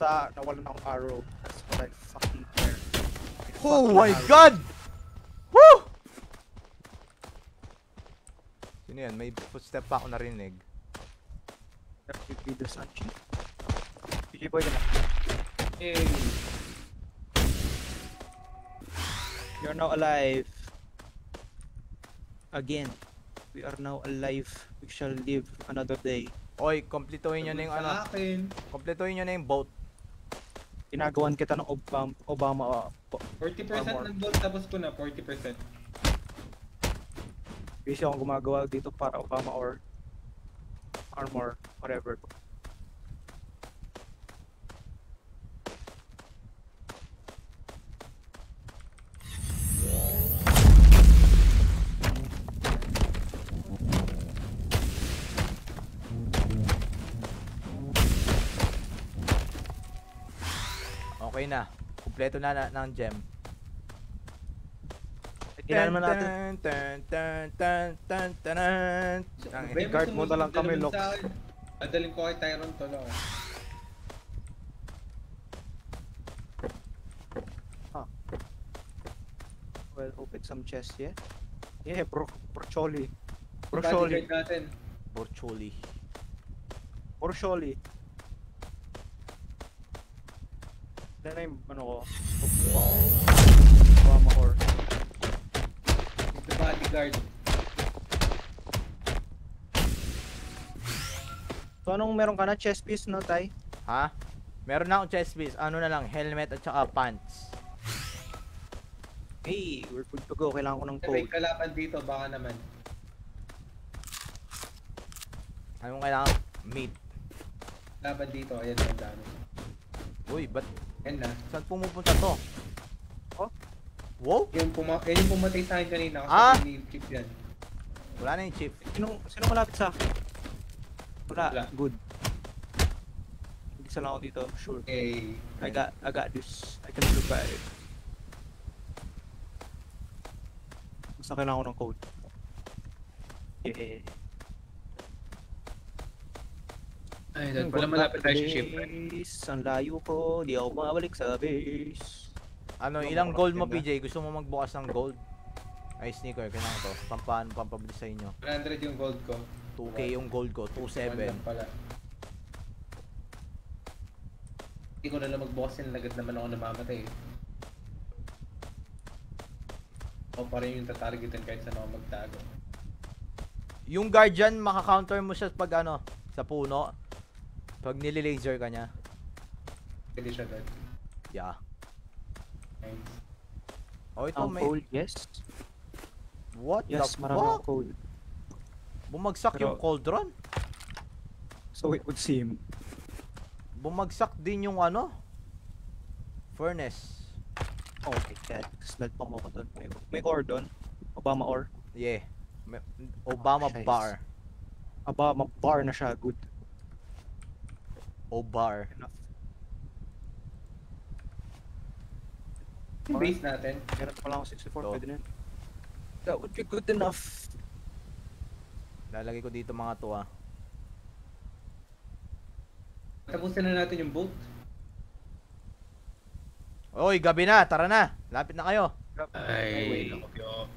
Sa nawalan akong arrow. That's what I fucking care. Oh my arrow. god! Woo! Sino yan? May footstep pa ako narinig. The sun chief. PJ boy na. Eh, You're now alive. Again. We are now alive. We shall live another day. Oy, kompletuhin nyo na yung ano. Sa akin. Kompletuhin nyo na yung boat. Ginagawan kita ng Obama, Obama uh, po- 40% Armor. ng boat tapos ko na. 40%. busy akong gumagawa dito para Obama or armor, whatever. Okay na. Kumpleto na, na ng gem. Tingnan naman natin. Tan, tan, tan, tan, tan. Ang- May guard mo na lang kami, akin. Dadalhin ko kay Tyron to, Lox. Well, open some chest, yeah? Yeah, bro. Borcholi. natin. Borcholi. Borcholi. Yan na yung ano ko. Mama or. Bodyguard. So anong meron ka na? Chest piece, no, Tay? Ha? Meron na akong chest piece. Ano na lang, helmet at saka pants. Hey, we're good to go. Kailangan ko ng May code. kalaban dito, baka naman. Anong kailangan? Meat. Laban dito, ayan ang dami. Uy, ba't Yan na. saan pumupunta to? Wow? Yung, puma yan yung pumatay sa akin kanina kasi Ah! ni Chip yan. Wala na yung chip. Sino, sino malapit sa akin? Wala. Wala. Good. Isa lang ako dito. Sure. Okay. I got, I got this. I can survive. Basta kailangan ko ng code. Yeah. Ay, dahil pala malapit tayo sa ship. Ang layo ko, di ako mabalik sa base. Ano, Ano, ilang gold mo, PJ? Gusto mo magbukas ng gold? Ay, sneaker, kailangan to. Pampaan, pampabilis sa inyo. 100 yung gold ko. 2k yung gold ko, One 2.7. lang pala. Hindi ko na lang magbukas yan, lagad naman ako namamatay. eh. Ako pa rin yung tatargetin kahit saan ako magtago. Yung guardian, maka-counter mo siya pag ano, sa puno. Pag nililaser ka niya. Pwede siya doon. Yeah. Oh, ito may... code, yes. What Yes, the fuck? code. Bumagsak Pero- yung cauldron? So it would seem. Bumagsak din yung ano? Furnace. Oh my god, smell pa mo ko doon. May, may ore doon. Obama ore. Yeah. May- Obama Shice. bar. Obama bar na siya, good O-bar. enough. Yung base natin. Meron pa lang ako 64, Ito. pwede na yun. That would be good enough. Lalagay ko dito mga to ah. Tapusin na natin yung boat. Oy, gabi na. Tara na. Lapit na kayo. Ay, naku,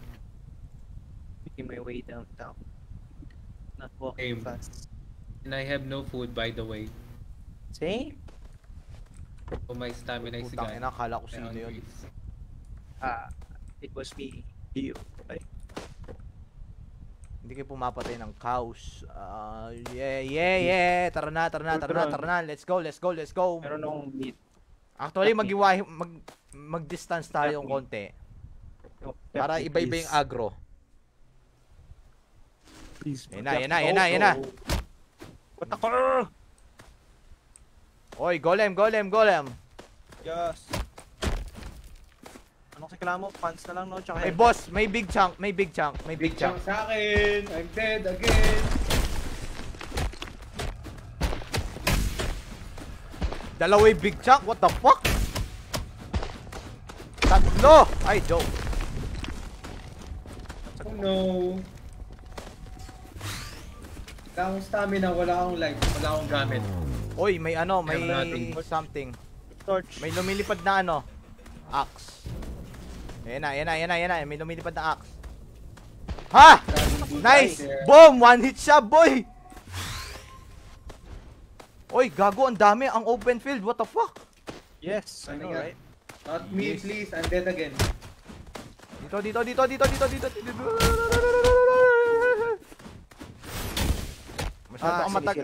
Making my way downtown. Not Same. walking fast. And I have no food by the way. Same? So my stamina is Putang gone. ina, kala ko sino yun. Ah, it was me. You. Ay, Hindi kayo pumapatay ng cows. Ah, yeah, yeah, yeah. Tara na, tara na, tara na, tara na. Let's go, let's go, let's go. meron akong meat. Actually, mag-iwahi, mag, mag-distance tayo ng konti. Para iba-iba yung agro. Please. Yan na, yan na, yan na, yan na. What the? Oy, golem, golem, golem. Yes. Kailangan mo? Pants na lang, no? Tsaka May boss, may big chunk, may big chunk, may big Big chunk. chunk sa akin! I'm dead again! Dalawa yung big chunk, what the fuck? Tatlo! Ay, joke. Oh no! Wala akong stamina, wala akong life, wala akong gamit. Oy, may ano, may something. torch. May lumilipad na ano, axe. Ayan na, ayan na, ayan na, ayan na, may lumilipad na axe. Ha! Nice! Boom! One hit siya, boy! Oy, gago, ang dami, ang open field, what the fuck? Yes, I know, Ano nga? right? Not me, please, I'm dead again. Dito, dito, dito, dito, dito, dito, dito. Masyado Ah, kang matagal.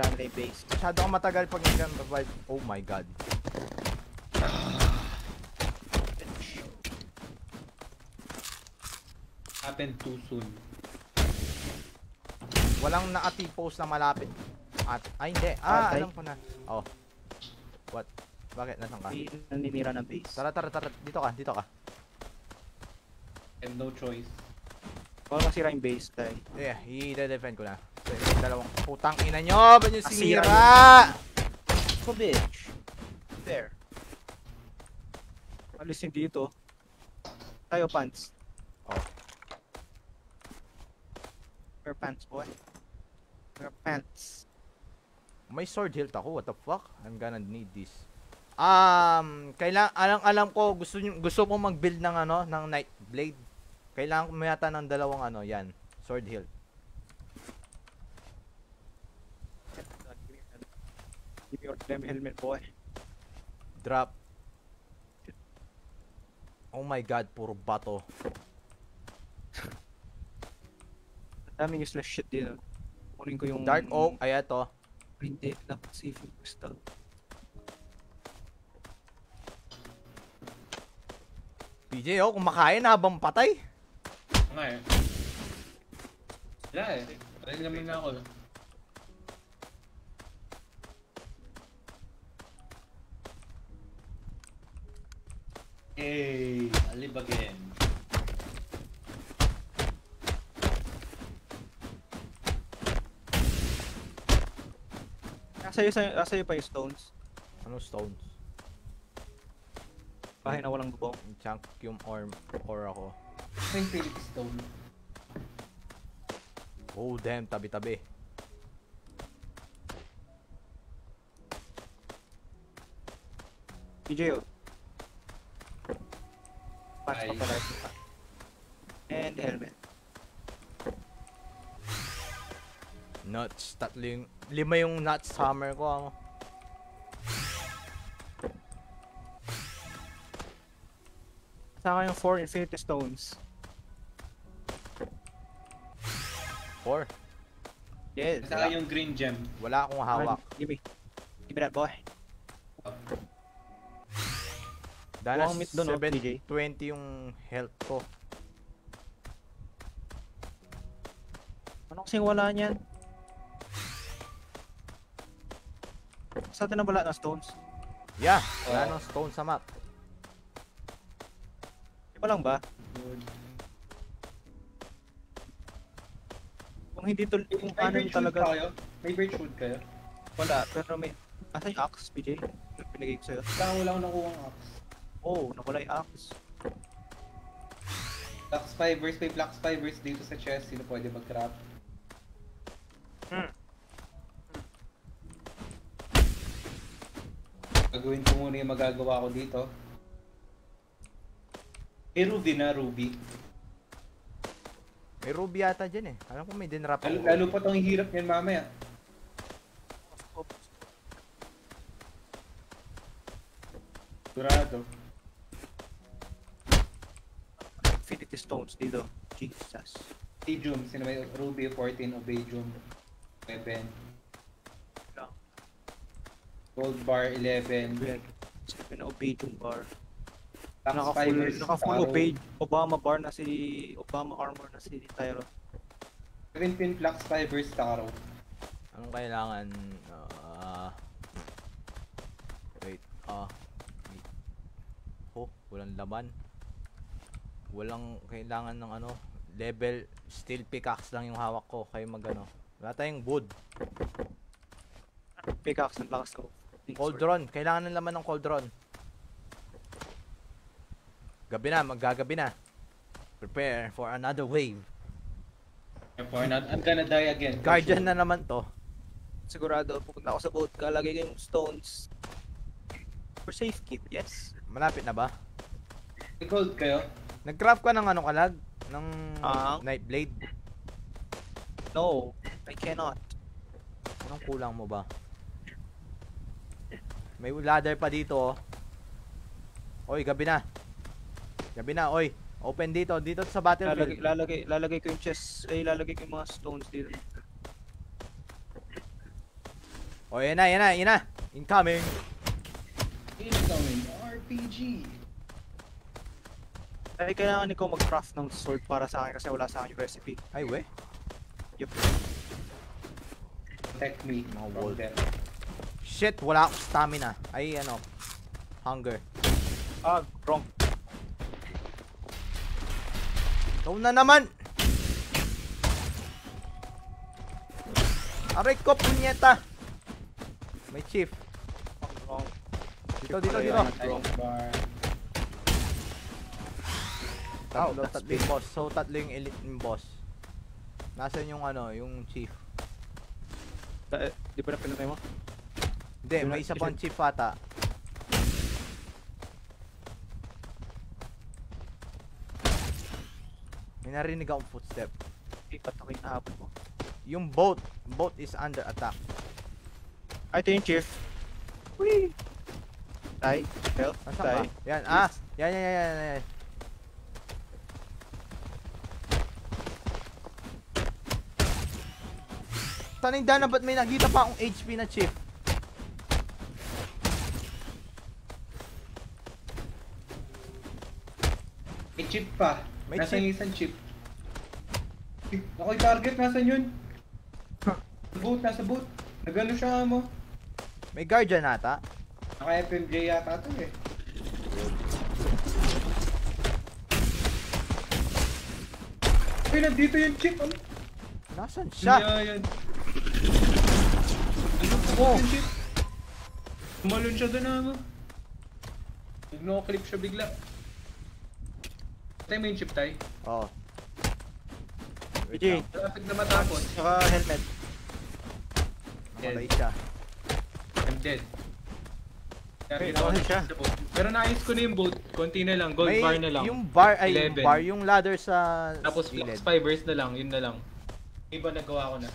Masyado kang matagal pag nag revive. Oh my god. Happened too soon. Walang naka-T-post na malapit. At, ay hindi. Ah, Patay. alam ko na. Oh. What? Bakit? Nasaan ka? Hindi naninira ng base. Tara, tara, tara. Dito ka, dito ka. I have no choice. Baka masira yung base, tayo. Yeah, i-defend ko na. So, yung dalawang putang ina nyo. Nyo Nasira sinira? Oh, bitch. There. Alisin dito. Tayo pants. Oh. Wear pants, boy. Wear pants. May sword hilt ako. What the fuck? I'm gonna need this. Um, kailang alam alam ko gusto gusto mo mag-build ng ano, ng knight blade. Kailangan ko yata ng dalawang ano, yan. Sword hilt. Give me your damn helmet, boy. Drop. Oh my god, puro bato. Daming useless shit dito. Kunin ko yung... Dark oak, ay ito. Hindi, safe yung crystal. PJ, oh, kumakain habang patay. Nga eh. Wala eh. Patay naman na ako. Hey, alib again. Nasa iyo, sa- nasa iyo pa yung stones. Ano stones? Bahay na walang bubong. Chunk yung orm ore ako. May Philip Stone. Oh damn, tabi-tabi. PJ, oh. Patch Ay. pa pala. And helmet. Nuts, tatlo yung, lima yung nuts hammer ko. Ano? Sa akin yung 4 infinity stones. Four. Yes. Saka yung green gem. Wala akong hawak. Give me. Give me that boy. Oh, PJ. 720 yung health ko. Ano kasing wala niyan? Sa atin na wala na stones. Yeah, wala Oh. nang stone sa map. Di ba lang ba? Good. Kung hindi to, kung ano yung talaga, kayo? May birchwood kayo? wala. Pero may, asa yung axe, PJ? Pinigay ko sa'yo. Wala, wala akong nakuha ang axe. Oh, nawala yung axe. Black Spivers, may Black Spivers dito sa chest. Sino pwede mag-craft? Hmm. Gagawin ko muna yung magagawa ko dito. May Ruby na, Ruby. May ruby yata dyan eh. Alam ko may dinrap Lalo, ako. lalo pa tong hirap niyan mamaya. Sigurado. Infinity stones dito. Jesus. Obedium, sino may Ruby 14, Obedium. Weapon. Gold bar 11. Weird. Sabi na Obadian bar. Black Naka full. Obade, Obama bar na si, Obama armor na si Tyro. 17 Black Spivers, Taro. Anong kailangan? Ah... wait. Ah... wait. Oh, walang laman. Walang kailangan ng ano. Level steel pickaxe lang yung hawak ko. Kayo mag ano. Wala tayong wood. Pickaxe and lakas ko. Cauldron. Kailangan ng laman ng cauldron. Gabi na. Maggagabi na. Prepare for another wave. Therefore, not, I'm gonna die again. Guardian na naman to. Sigurado, pupunta ako sa boat ka, lagay ko yung stones. For safekeep, yes. Malapit na ba? May gold kayo? Nag-craft ka ng ano kalag? Ng Ah. night blade? No, I cannot. Anong kulang mo ba? May ladder pa dito oh. Oy, gabi na. Gabi na, oy. Open dito, dito sa Lalagay, battlefield. lalagay, lalagay ko yung chest, eh, lalagay ko yung mga stones dito. Oh, yan na, yan na, yan na. Incoming. Incoming RPG. Ay, kailangan ko mag-craft ng sword para sa akin kasi wala sa akin yung recipe. Ay, we. Yup. Protect me Mga them. Shit, wala akong stamina. Ay, ano. Hunger. Ah, wrong. Ikaw na naman! Aray ko, punyeta! May chief. Wrong, wrong. Dito, dito, dito. Nice bar. Tatlo, tatlo yung boss. So, tatlo yung elite yung boss. Nasaan yung ano, yung chief? Eh, Di ba na pinatay mo? Hindi, Yun may isa pang chief ata. May narinig akong footstep. Di ba't ako yung nahabol mo? Yung boat, boat is under attack. Ay, ito yung chief. Whee! Tay, help, tay. Yan, ah! Yan, yan, yan, yan, yan. Taning dana, ba't may nakita pa akong HP na chip? May chip pa. May Nasa chip. yung isang chip. Ako yung target, nasan yun? Sa boat, nasa boat. Nagano siya mo. May guardian ata. Naka FMJ yata to eh. Uy, nandito yung chip. Ano? Nasaan siya? Yan, yan. Ano po yung chip? Tumalon siya doon ano. Nag-no-clip siya bigla. Patay mo yung chip tay. Oo. Wait Traffic na matapos. saka helmet. Namatay siya. I'm dead. Wait, siya? Pero naayos ko na yung boat. Konti na lang. Gold May, bar na lang. yung bar, ay yung 11. bar, yung ladder sa Tapos flux fibers na lang. Yun na lang. Iba nagawa ko na.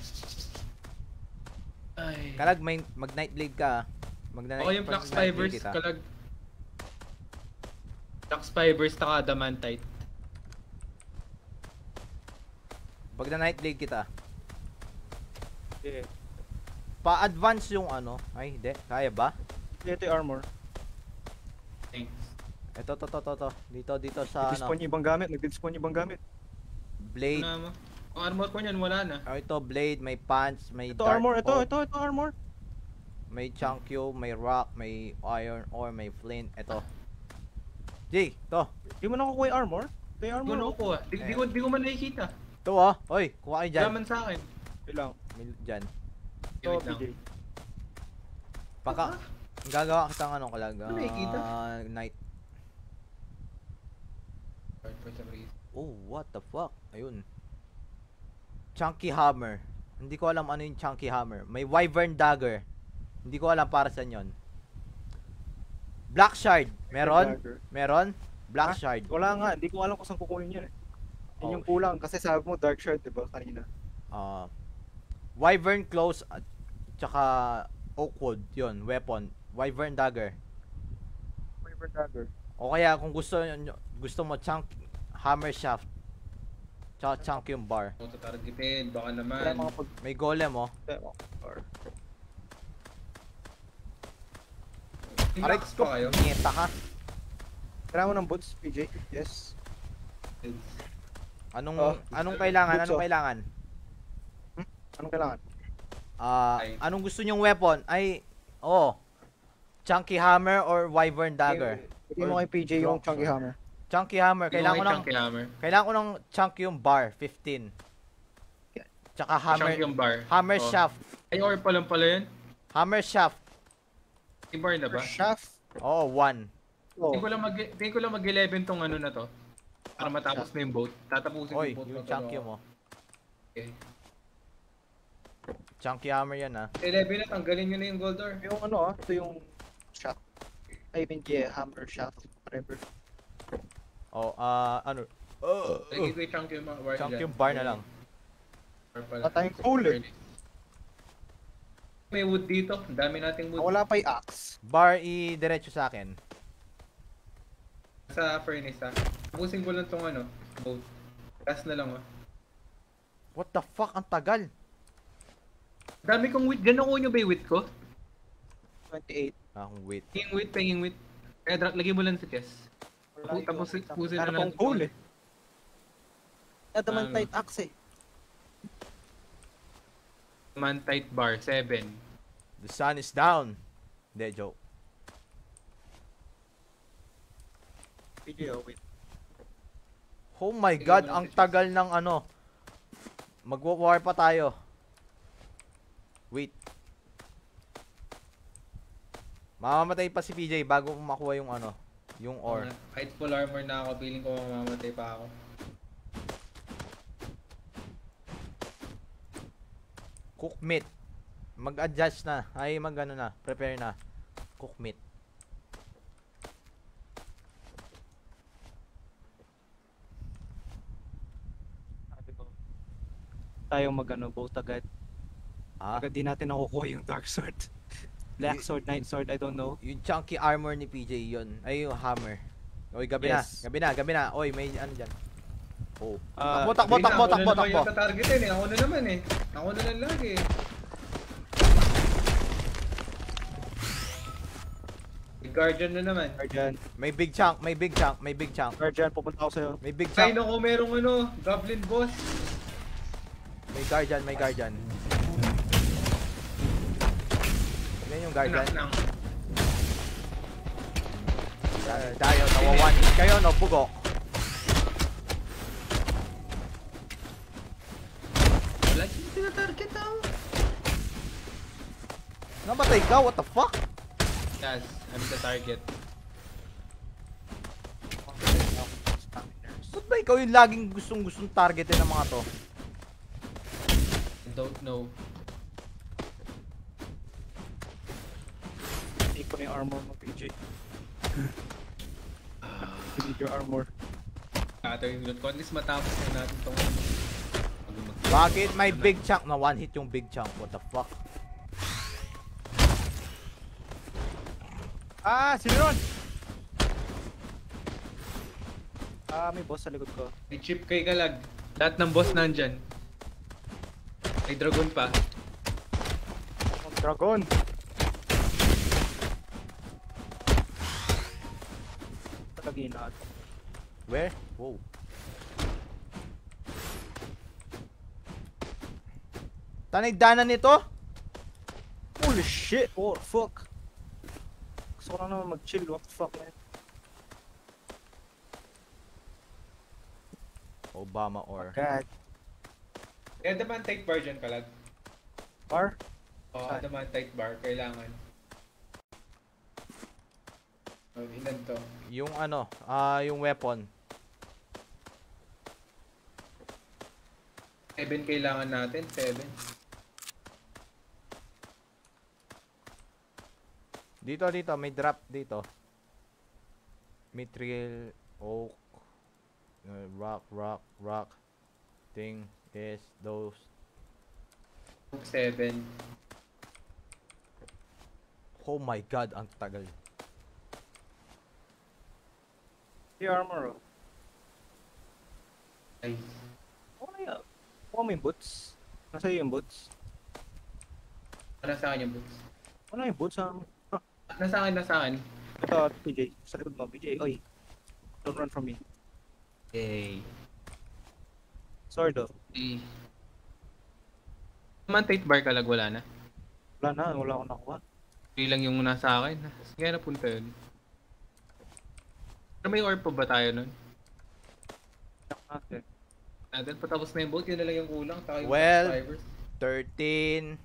Ay. Kalag, may mag-night blade ka. ah. Mag-night Ako yung flux fibers. Kalag. Flux fibers taka adamantite. Pag na night blade kita. Yeah. Pa-advance yung ano. Ay, hindi. Kaya ba? Ito yung armor. Thanks. Ito, to, to, to, to. Dito, dito sa ano. Nag-despawn yung ibang gamit. Nag-despawn yung ibang gamit. Blade. Ano mo? Ang armor ko niyan wala na. Oh, ito, blade, may pants, may Ito dart armor. Ito, ito, ito armor. May chunkyo, may rock, may iron ore, may flint. Ito. Jay, to. Di mo nakukuha yung armor? Ito yung Hindi ko armor. nakukuha. Di, di, ko, di ko man nakikita. Ito ah. Hoy, kuha kayo dyan. Laman sa akin. Ito lang. May dyan. Ito. PJ. Paka. Gagawa kitang ano kalag. Ano nakikita? ah, night. For some reason. Oh, what the fuck? Ayun. Chunky hammer. Hindi ko alam ano yung chunky hammer. May wyvern dagger. Hindi ko alam para saan yon. Black shard. Meron? Meron? Black Ha? shard. Wala nga. Hindi ko alam kung saan kukunin yun eh. Yun Oh, yung kulang. Kasi sabi mo dark shard, di ba? Kanina. Ah, wyvern close at tsaka oakwood. Yun, weapon. Wyvern dagger. River dagger. O kaya kung gusto nyo- gusto mo chunk hammer shaft. Tsaka chunk yung bar. Tatargetin. Baka naman. May golem oh. Aray ko. Nieta ka. Kailangan mo ng boots, PJ? Yes. Anong Oh, anong kailangan? Anong oh. kailangan? Anong kailangan? Ah, Ay. anong gusto nyong weapon? Ay, oh. Chunky hammer or wyvern dagger? Hindi mo kay PJ yung Rock chunky hammer. Chunky hammer. Kailangan ko ng Chunky hammer. kailangan ko ng chunky yung bar, 15. Tsaka hammer Chunky yung bar. hammer Oh. shaft. Ay, or pa lang pala yun. Hammer shaft. May bar na ba? Shaft. Oh, one. Oh. Tingin ko lang mag tingin ko lang mag-11 tong ano na to. Para matapos na yung boat. Tatapusin Oy, yung boat. yung na to. chunky mo. Okay. Chunky hammer yan ah. 11 na, tanggalin nyo na yung gold door. Yung ano ah, ito yung shaft. I mean, yeah, hammer shaft. Whatever. Oh, ah, ano? Uh, Lagay ko yung chunky yung mga bar chunky yung bar na lang. Tayong coal eh. May wood dito. Ang dami nating wood. Wala pa yung axe. Bar i-diretso sa akin. Sa furnace ha. Tapusin ko lang tong ano, boat. Last na lang oh. What the fuck? Ang tagal. Dami kong wheat. Gano'n ko nyo ba yung wheat ko? 28. Ah, wait. Pinging wheat, pinging wheat. Kaya dra- lagay mo lang sa chest. Tapos pusin na natin coal yung- eh. Adaman Ano? tight axe eh. Man tight bar, 7. The sun is down. Hindi, joke. Oh wait. Oh my god, ang tagal ng ano. Magwa-war pa tayo. Wait. Mamamatay pa si PJ bago makuha yung ano. Yung ore. Uh, kahit full armor na ako, feeling ko mamamatay pa ako. Cook meat. Mag-adjust na. Ay, mag ano na. Prepare na. Cook meat. Tayo magano both agad. Ah, Agad di natin nakukuha yung dark sword. Black sword, night sword, I don't know. yung chunky armor ni PJ yun. Ay, yung hammer. Oy, gabi Yes. na. Gabi na, gabi na. Oy, may ano dyan. Oh. Ah, takbo, takbo, Hindi na, takbo, ako na takbo, naman takbo. yung tatargetin eh. Ako na naman eh. Ako na lang lagi eh. Guardian na naman. Guardian, May big chunk, may big chunk, may big chunk. Guardian, pupunta ako sa'yo. May big Ay, chunk. naku, merong ano, Goblin Boss. May guardian, may guardian. Yan yung guardian. Anak ng. Tayo, tayo, nawawan. Kayo, no, bugok. Wala siya tinatarget ako. Namatay ka, what the fuck? Yes, I'm the target. Ba't ba ikaw yung laging gustong gustong targetin ng mga to? Don't know. Take ko yung armor mo, PJ. I need your armor. Kato yung loot ko. At least matapos na natin tong Bago mag- Bakit may big chunk na one hit yung big chunk? What the fuck? Ah, sino yun? Ah, may boss sa likod ko. May chip kay Kalag. Lahat ng boss nandyan. May dragon pa. Dragon. Talagin natin. Where? Wow. Tanigdanan nito? Holy shit! Oh, fuck! Gusto ko lang naman mag-chill. What the fuck, man? Obama or God. Kaya adamantite bar dyan Kalag. Bar? O, Saan? adamantite bar. Kailangan. Oh, ilan to? yung ano, ah yung weapon. 7 kailangan natin. 7. Dito dito may drop dito. Mithril, oak, uh, rock, rock, rock. Thing is those. 7. Oh my god, ang tagal. Yung armor, oh. Ay. Oh, yeah. Kuha mo yung boots. Nasa yung boots. Ano sa akin yung boots? Ano yung boots? Um, Nasa akin, nasa akin. ito, PJ. Sa likod mo, PJ. Oy. Don't run from me. Yay. Sword, oh. Eh. Adamantite bar Kalag wala na. Wala na. Wala akong nakuha. Hindi lang yung nasa akin. Kaya napunta yun. Pero may orb pa ba tayo nun? Check natin. Natin patapos na yung boat, yun na lang yung kulang. Taka yung Well, subscribers. 13,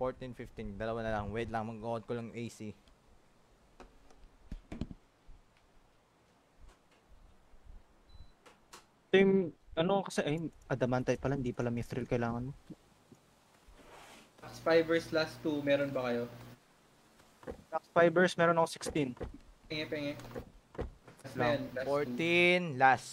14, 15. Dalawa na lang. Wait lang, mag-on ko lang AC. Yung, ano kasi, ay, adamantite pala, hindi pala mithril kailangan mo. Subscribers last 2, meron ba kayo? Black fibers, meron ako 16. Pingi, pingi. Last na Lang. yan, last two. 14, last.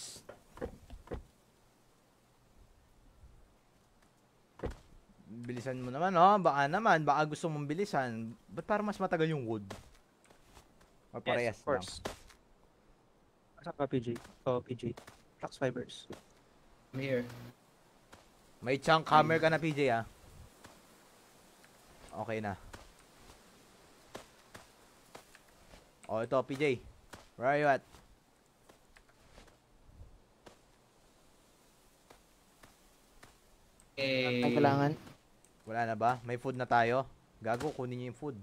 Bilisan mo naman, oh. Baka naman, baka gusto mong bilisan. Ba't para mas matagal yung wood? O parehas yes, of course. Asa ka, PJ? Oh, PJ. Black fibers. I'm here. May chunk hammer ka na, PJ, ah. Okay na. Oh, ito, PJ. Where are you at? Eh, Ang kailangan? Wala na ba? May food na tayo? Gago, kunin niyo yung food.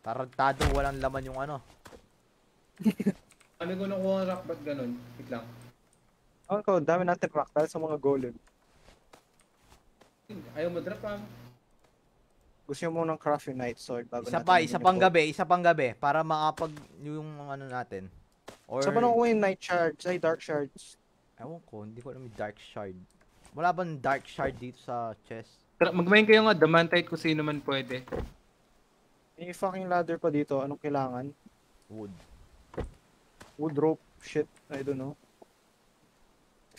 Tarantado, walang laman yung ano. Ano ko nakuha ng rock, ba't ganun? Wait lang. Oh, ko, dami natin rock dahil sa mga golem. Ayaw mo drop ah. Gusto nyo munang craft yung night sword bago Isa natin pa, isa pang gabi, isa pang gabi para makapag yung ano natin. Or, Sa paano ko yung night shards, ay dark shards. ewan ko, hindi ko alam yung dark shard. Wala bang dark shard dito sa chest? Tara, magmain kayo nga, damantite kung sino man pwede. May fucking ladder pa dito, anong kailangan? Wood. Wood rope, shit, I don't know.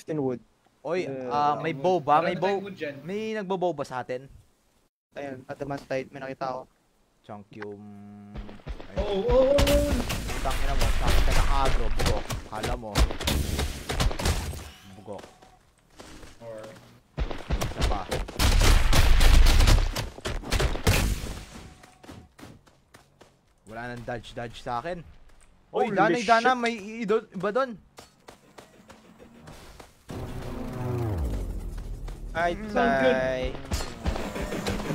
15 wood. Oy, ah, may bow ba? May bow. May nagbo-bow ba sa atin? Ayan, adamantite, may nakita ako. Chunkyum. Ay, Oo, oo, oo, oo. tangina mo. Sa akin ka nakagro. Bugok. Kala mo. Bugok. Or, Isa pa. Wala nang dodge-dodge sa akin. Oy, Holy danay dana, shit. may ido, iba doon. Ay, tay.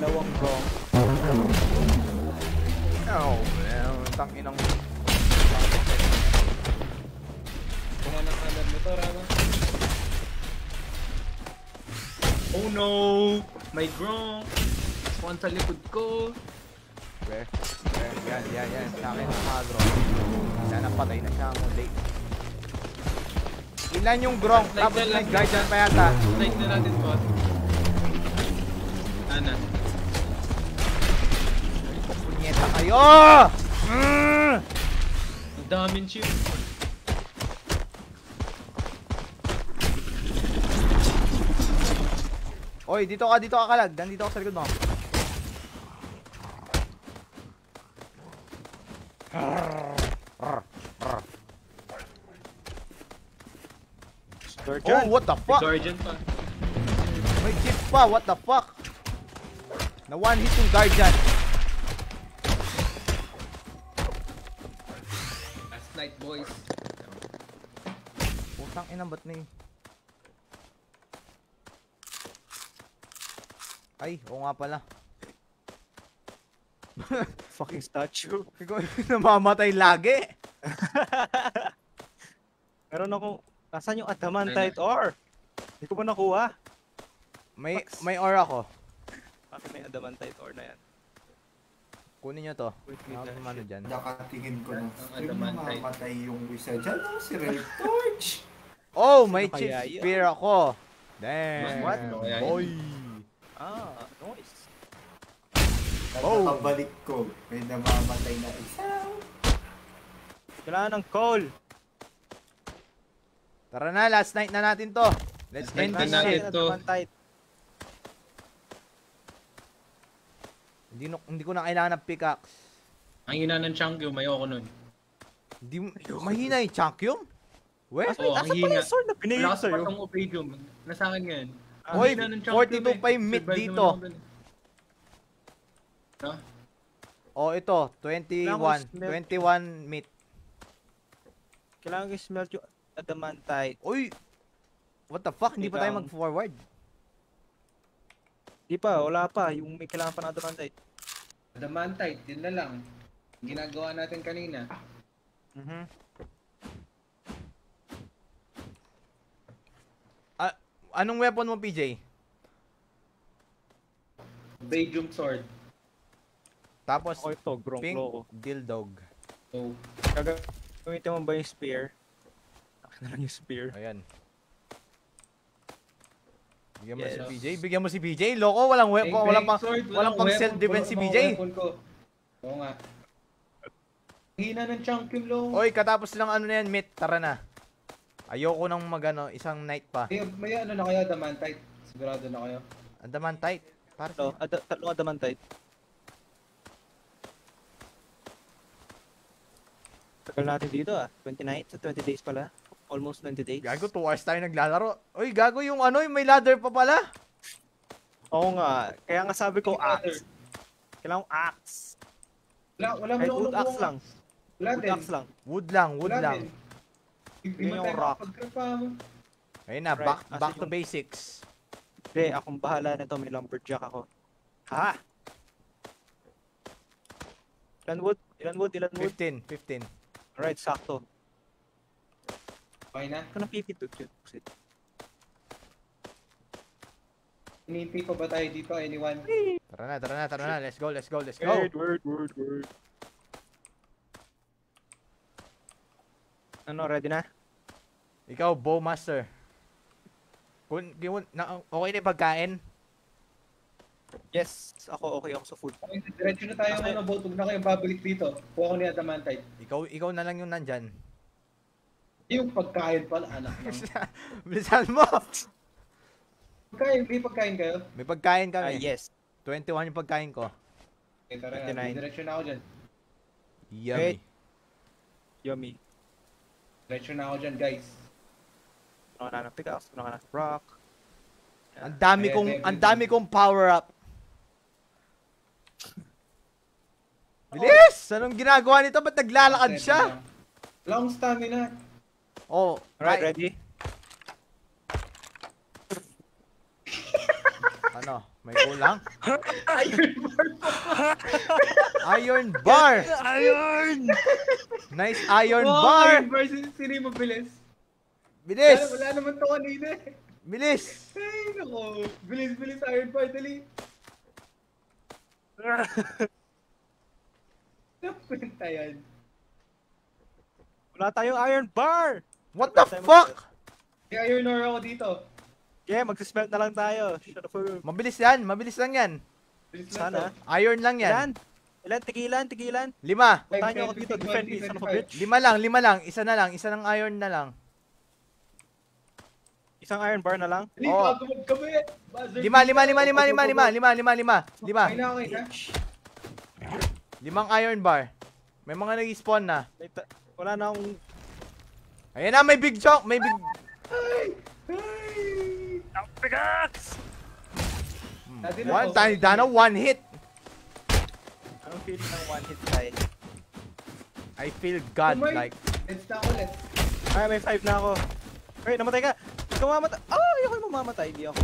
Dalawang gong. Oh, man. Tanginang. kuha ng kanan mo to, Rama. Oh no! May grong! Spawn sa likod ko! Where? Where? Yan, yan, yan. Sa akin nakagro. Sana patay na siya muli. Ilan yung grong? Like Tapos na may guardian pa yata. Like na natin to. Ana. Punyeta kayo! Mm! Ang daming chip. Oy, dito ka, dito ka kalag. Nandito ako sa likod mo. Oh, what the May fuck? guardian pa. May pa, what the fuck? Na one hit yung guardian. Last night, boys. Putang ina, ba't may... Ay, oo nga pala. Fucking statue. Ikaw namamatay lagi. Meron akong, nasan yung adamantite ore? Hindi ko pa nakuha. May, Max. may aura ko. Bakit may adamantite ore na yan? Kunin nyo to. Wait, wait, Ano dyan? Nakatingin ko na. Adamantite. mamamatay yung isa dyan. Oh, si Red Torch. Oh, may chip spear ako. Damn. What? Boy. Ah, noise. Oh. Pagkakabalik ko, may namamatay na isa. Kailangan ng coal. Tara na, last night na natin to. Let's Last night end na this natin. shit. Hindi, no- hindi ko na kailangan ng pickaxe. Ang ina ng Changkyo, may ako nun. Hindi, mahina yung chunkyum. We? Asa, Oo, asa ang pa yung sword na ka sa'yo? pa tong Opadium. Nasa akin ngayon. Ang Oy, hina ng Changkyo, 42 pa yung Survive dito. Ha? Oh, ito. Kailangan 21. ko smelt. 21 meat. Kailangan ko smelt yung adamantite. Uy! What the fuck? Hindi pa tayo mag-forward. Di pa, wala pa. Yung may kailangan pa ng adamantite. Adamantite, yun na lang. Ginagawa natin kanina. Mhm. Ah, anong weapon mo, PJ? Vadium sword. Tapos, Ako ito, grong pink dildog. So, Gagamitin mo ba yung spear? Akin na lang yung spear. Ayan. Bigyan mo Yes. si PJ. Bigyan mo si PJ. Loko, walang weapon. bang Walang pang, sword, walang pang self-defense si ko. Oo nga. Hina ng chunk yung low. Oy, katapos lang ano na yan, meet. Tara na. Ayoko nang magano, isang night pa. May, may ano na kayo, adamantite. Sigurado na kayo. Andaman tight. Para So, sa... ada tatlong adamantite. Tagal natin dito ah. 20 nights, 20 days pala. Almost 20 days. Gago, 2 hours tayo naglalaro. Oy, gago yung ano, yung may ladder pa pala. Oo nga. Kaya nga sabi ko axe. Kailangan ko axe. Wala, wala mo na wood axe lang. Wala Wood din. axe lang. Wood lang, wood Wala lang. din. Yun yung rock. Ayun na, Right, back, back to basics. Hindi, akong bahala nito. May lumberjack ako. Ha? Ilan wood? Ilan wood? Ilan wood? 15, 15. Alright, sakto. Okay na. Ito na 52 yun. Hinihintay pa ba tayo dito, anyone? Tara na, tara na, tara na. Let's go, let's go, let's go. Word, word, word, word. Ano, ready na? Ikaw, Bowmaster. Kung, kung na, okay na yung pagkain? Yes, ako okay ako sa food. Okay, diretso na tayo ng ano. Huwag na kayong babalik dito. Kuha ko ni Adamantite. Ikaw, ikaw na lang yung nandyan. Yung pagkain pala, anak ng. Bilisan mo! Pagkain, may pagkain kayo? May pagkain kami. yes. 21 yung pagkain ko. Okay, tara 29. nga. Diretso na ako dyan. Yummy. Wait. Yummy. Diretso na ako dyan, guys. Ano ka na ng pickaxe, ano ka na ng rock. Ang dami kong ang dami kong power up. Bilis! Anong ginagawa nito? Ba't naglalakad siya? Akong stamina. Oh, Alright, right. ready? Ano? May kulang? Iron bar! Iron! Nice iron Wow, bar! Iron bar. Sino yung mabilis? Bilis! Wala, wala naman to kanina eh. Bilis! Ay, nako. Bilis, bilis, Iron bar. Dali. Napunta yan. Wala tayong iron bar! What the fuck? May iron ore ako dito. Yeah, magsismelt na lang tayo. Shut up. Mabilis yan, mabilis lang yan. Bilis lang Sana. to. Iron lang yan. Ilan? Ilan? Tigilan? Tigilan? Lima. Five, Puntahan niyo ako dito. 15, Defend me, 20, son of a 25. bitch. Lima lang, lima lang. Isa na lang, isa ng iron na lang. Isang iron bar na lang? Oo. bago magkabi. Buzzer Lima, beater. lima, lima, lima, lima, lima, lima, lima, lima, lima. Okay na, okay na. Limang iron bar. May mga nag-spawn na. May ta- Wala na akong... Ayan na, may big chunk, may big... Ay! Ay! Ang na One time, Dana, one hit. Anong feeling ng one hit die? I feel God Umay. like. Let's na ulit. Ay, may five na ako. Wait, namatay ka! Ikaw mamatay! Oh, ayoko yung mamamatay. Hindi ako.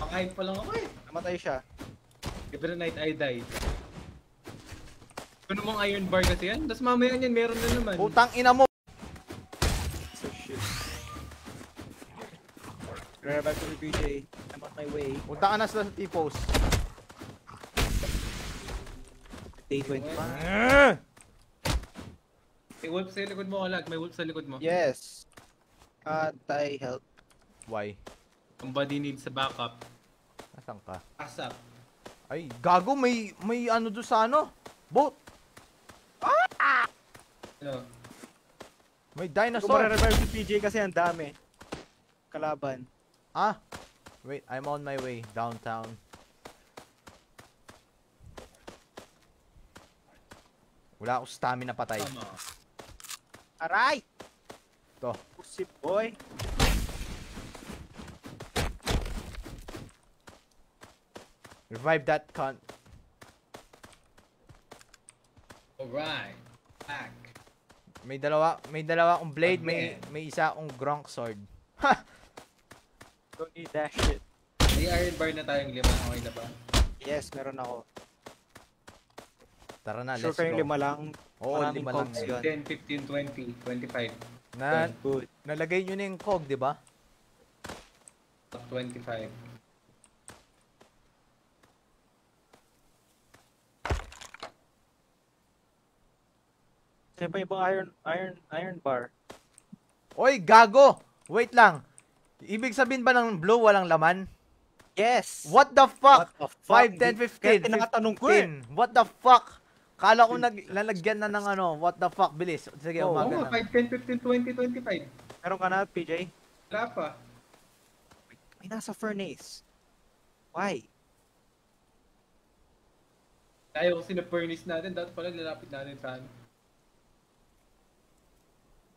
Pang-hype pa lang ako eh. Namatay siya. A night, I die. Ano mong iron bar kasi yan? Tapos mamaya yan, meron na naman. Putang ina mo. Grab back to the PJ. I'm on my way. Punta ka na sa T-post. Day 25. May wolf sa likod mo, Kalag. May wolf sa likod mo. Yes. Anti-help. Why? Somebody needs a backup. Nasaan ka? Asap. Ay, gago, may, may ano doon sa ano? Boat. Ano? May dinosaur. revive si PJ kasi ang dami. Kalaban. Ah. Wait, I'm on my way downtown. Wala akong stamina patay. Aray! To. Pussy boy. Revive that cunt. Alright. Back. May dalawa, may dalawa akong blade, may Again. may isa akong gronk sword. Don't need that shit. May iron bar na tayong lima. Okay na ba? Yes, meron ako. Tara na, sure let's go. lima lang. Oo, Maraming lima lang. cogs yun. 10, 15, 20, 25. Na, Good. nalagay nyo na yung cog, di ba? Top 25. Saan pa ibang iron, iron, iron bar? Oy, gago! Wait lang. Ibig sabihin ba ng blue walang laman? Yes! What the fuck? What the fuck? 5, 10, 15. Kaya tinatanong ko eh. 15. What the fuck? Kala ko nag lalagyan na ng ano, what the fuck, bilis. Sige, Oh, Oo umaga nga, na. 5, 10, 15, 20, 25. Meron ka na, PJ? Wala pa. May nasa furnace. Why? Tayo kasi na-furnace natin. Dapat pala lalapit natin sa ano.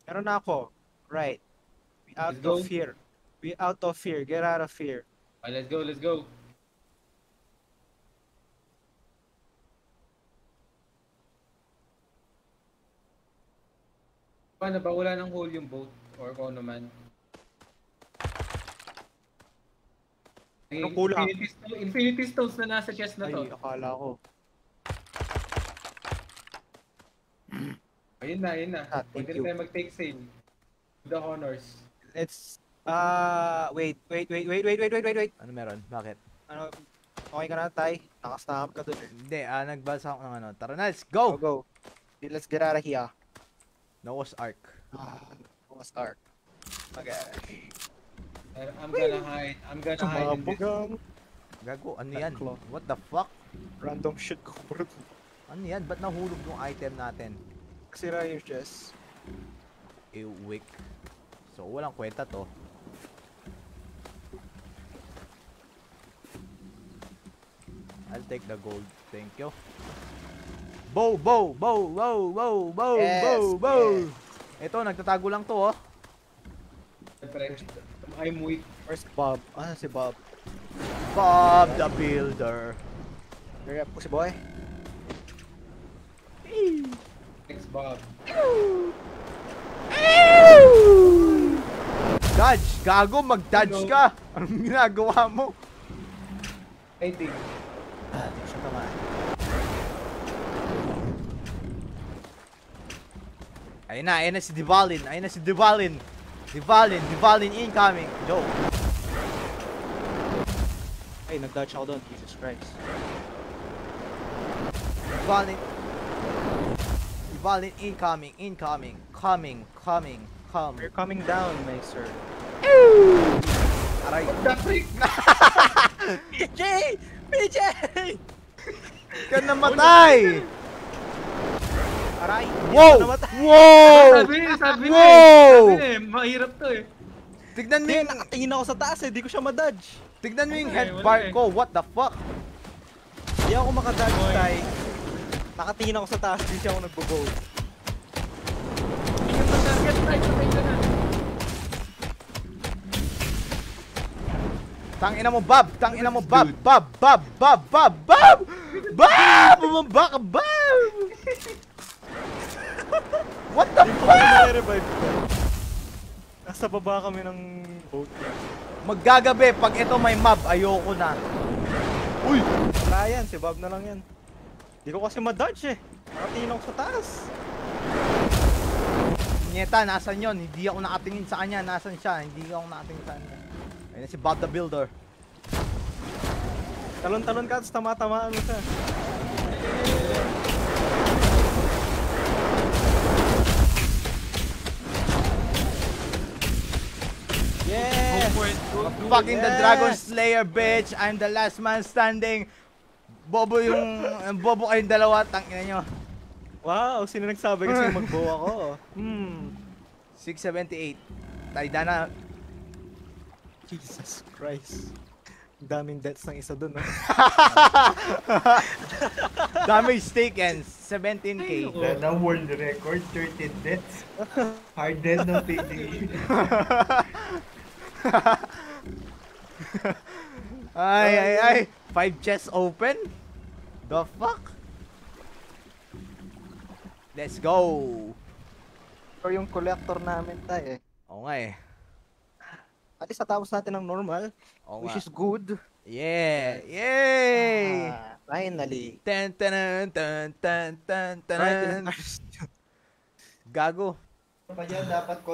Meron na ako. Right. We out Let's go. of fear. We out of fear. Get out of fear. Okay, let's go, let's go. Paano ba? Wala nang hole yung boat? Or kung ano man. Anong kulang? Infinity, stone, infinity stones na nasa chest na to. Ay, akala ko. Ayun na, ayun na. Ah, Pwede na tayo mag-take sail. The honors. Let's, ah, wait, wait, wait, wait, wait, wait, wait, wait, wait. Ano meron? Bakit? Ano, okay ka na, Tay? Nakastamp ka dun eh. Hindi, ah, nagbasa ako ng ano. Tara na, let's Go, go! go. Let's get out of here. Noah's Ark. Ah, was arc. Okay. I'm gonna hide. I'm gonna hide in this. Gago, ano yan? What the fuck? Random shit ko. Ano yan? Ba't nahulog yung item natin? Sira yung chest. Ewick. So, walang kwenta to. I'll take the gold. Thank you. Bow, bow, bow, bow, bow, bow, Yes, bow, bow. yes. Ito, nagtatago lang to, oh. I'm weak. Where's Bob? Ah, si Bob. Bob the Builder. Hurry up po si boy. Thanks, Bob. Dodge! Gago, mag-dodge ka! Anong ginagawa mo? Ah, ko siya tamaan. Ayun na, ayun na si Divalin. Ayun na si Divalin. Divalin, Divalin incoming. Joke. Ay, nag-dodge ako doon. Jesus Christ. Divalin. Divalin incoming, incoming, coming, coming, come. We're coming down, my sir. Aray. The freak! PJ! PJ! Ka namatay! Aray! Wow! Wow! Sabi niya, sabi niya. Wow! eh. Sabi eh, mahirap to eh. Tignan mo Hindi, yung, nakatingin ako sa taas eh. Di ko siya madodge. tignan mo yung eh, head bar eh. ko. What the fuck? Di ako makadodge, tay. Nakatingin ako sa taas. Di siya ako nagbo-bow. Ingat sa target, right? Sabay ka na. Tangina mo, Bob! Tangina mo, Bob! Bob! Bob! Bob! Bob! Bob! Bob! Bumaba ka, Bob! What the Hindi fuck? Nasa baba kami ng boat. Maggagabi, pag ito may mob, ayoko na. Uy! Wala yan. Si Bob na lang yan. Di ko kasi madodge eh. Nakatingin ako sa taas. Nyeta, nasan yon? Hindi ako nakatingin sa kanya. Nasan siya? Hindi ako nakatingin sa kanya. Ayun si Bob the Builder. Talon-talon ka, tapos tama-tamaan mo siya. Go Yes! for it. Go, do it. Fucking the Yes! Dragon Slayer, bitch! I'm the last man standing! Bobo yung... Bobo kayong dalawa, tangina nyo. Wow, sino nagsabi kasi mag-bow ako? Hmm. 678. Tayo na. Jesus Christ. Ang daming deaths ng isa dun, ah. Damage taken, 17k. Ay, Na, world record, 13 deaths. Hard death no PDE. Ay, ay, ay. Five chests open? The fuck? Let's go. Or yung collector namin tayo eh. Oo nga eh. At least natapos natin ng normal, Oo which nga. is good. Yeah! Yay! Ah, finally. Tan tan tan tan tan tan Right in Gago. Pa yan, dapat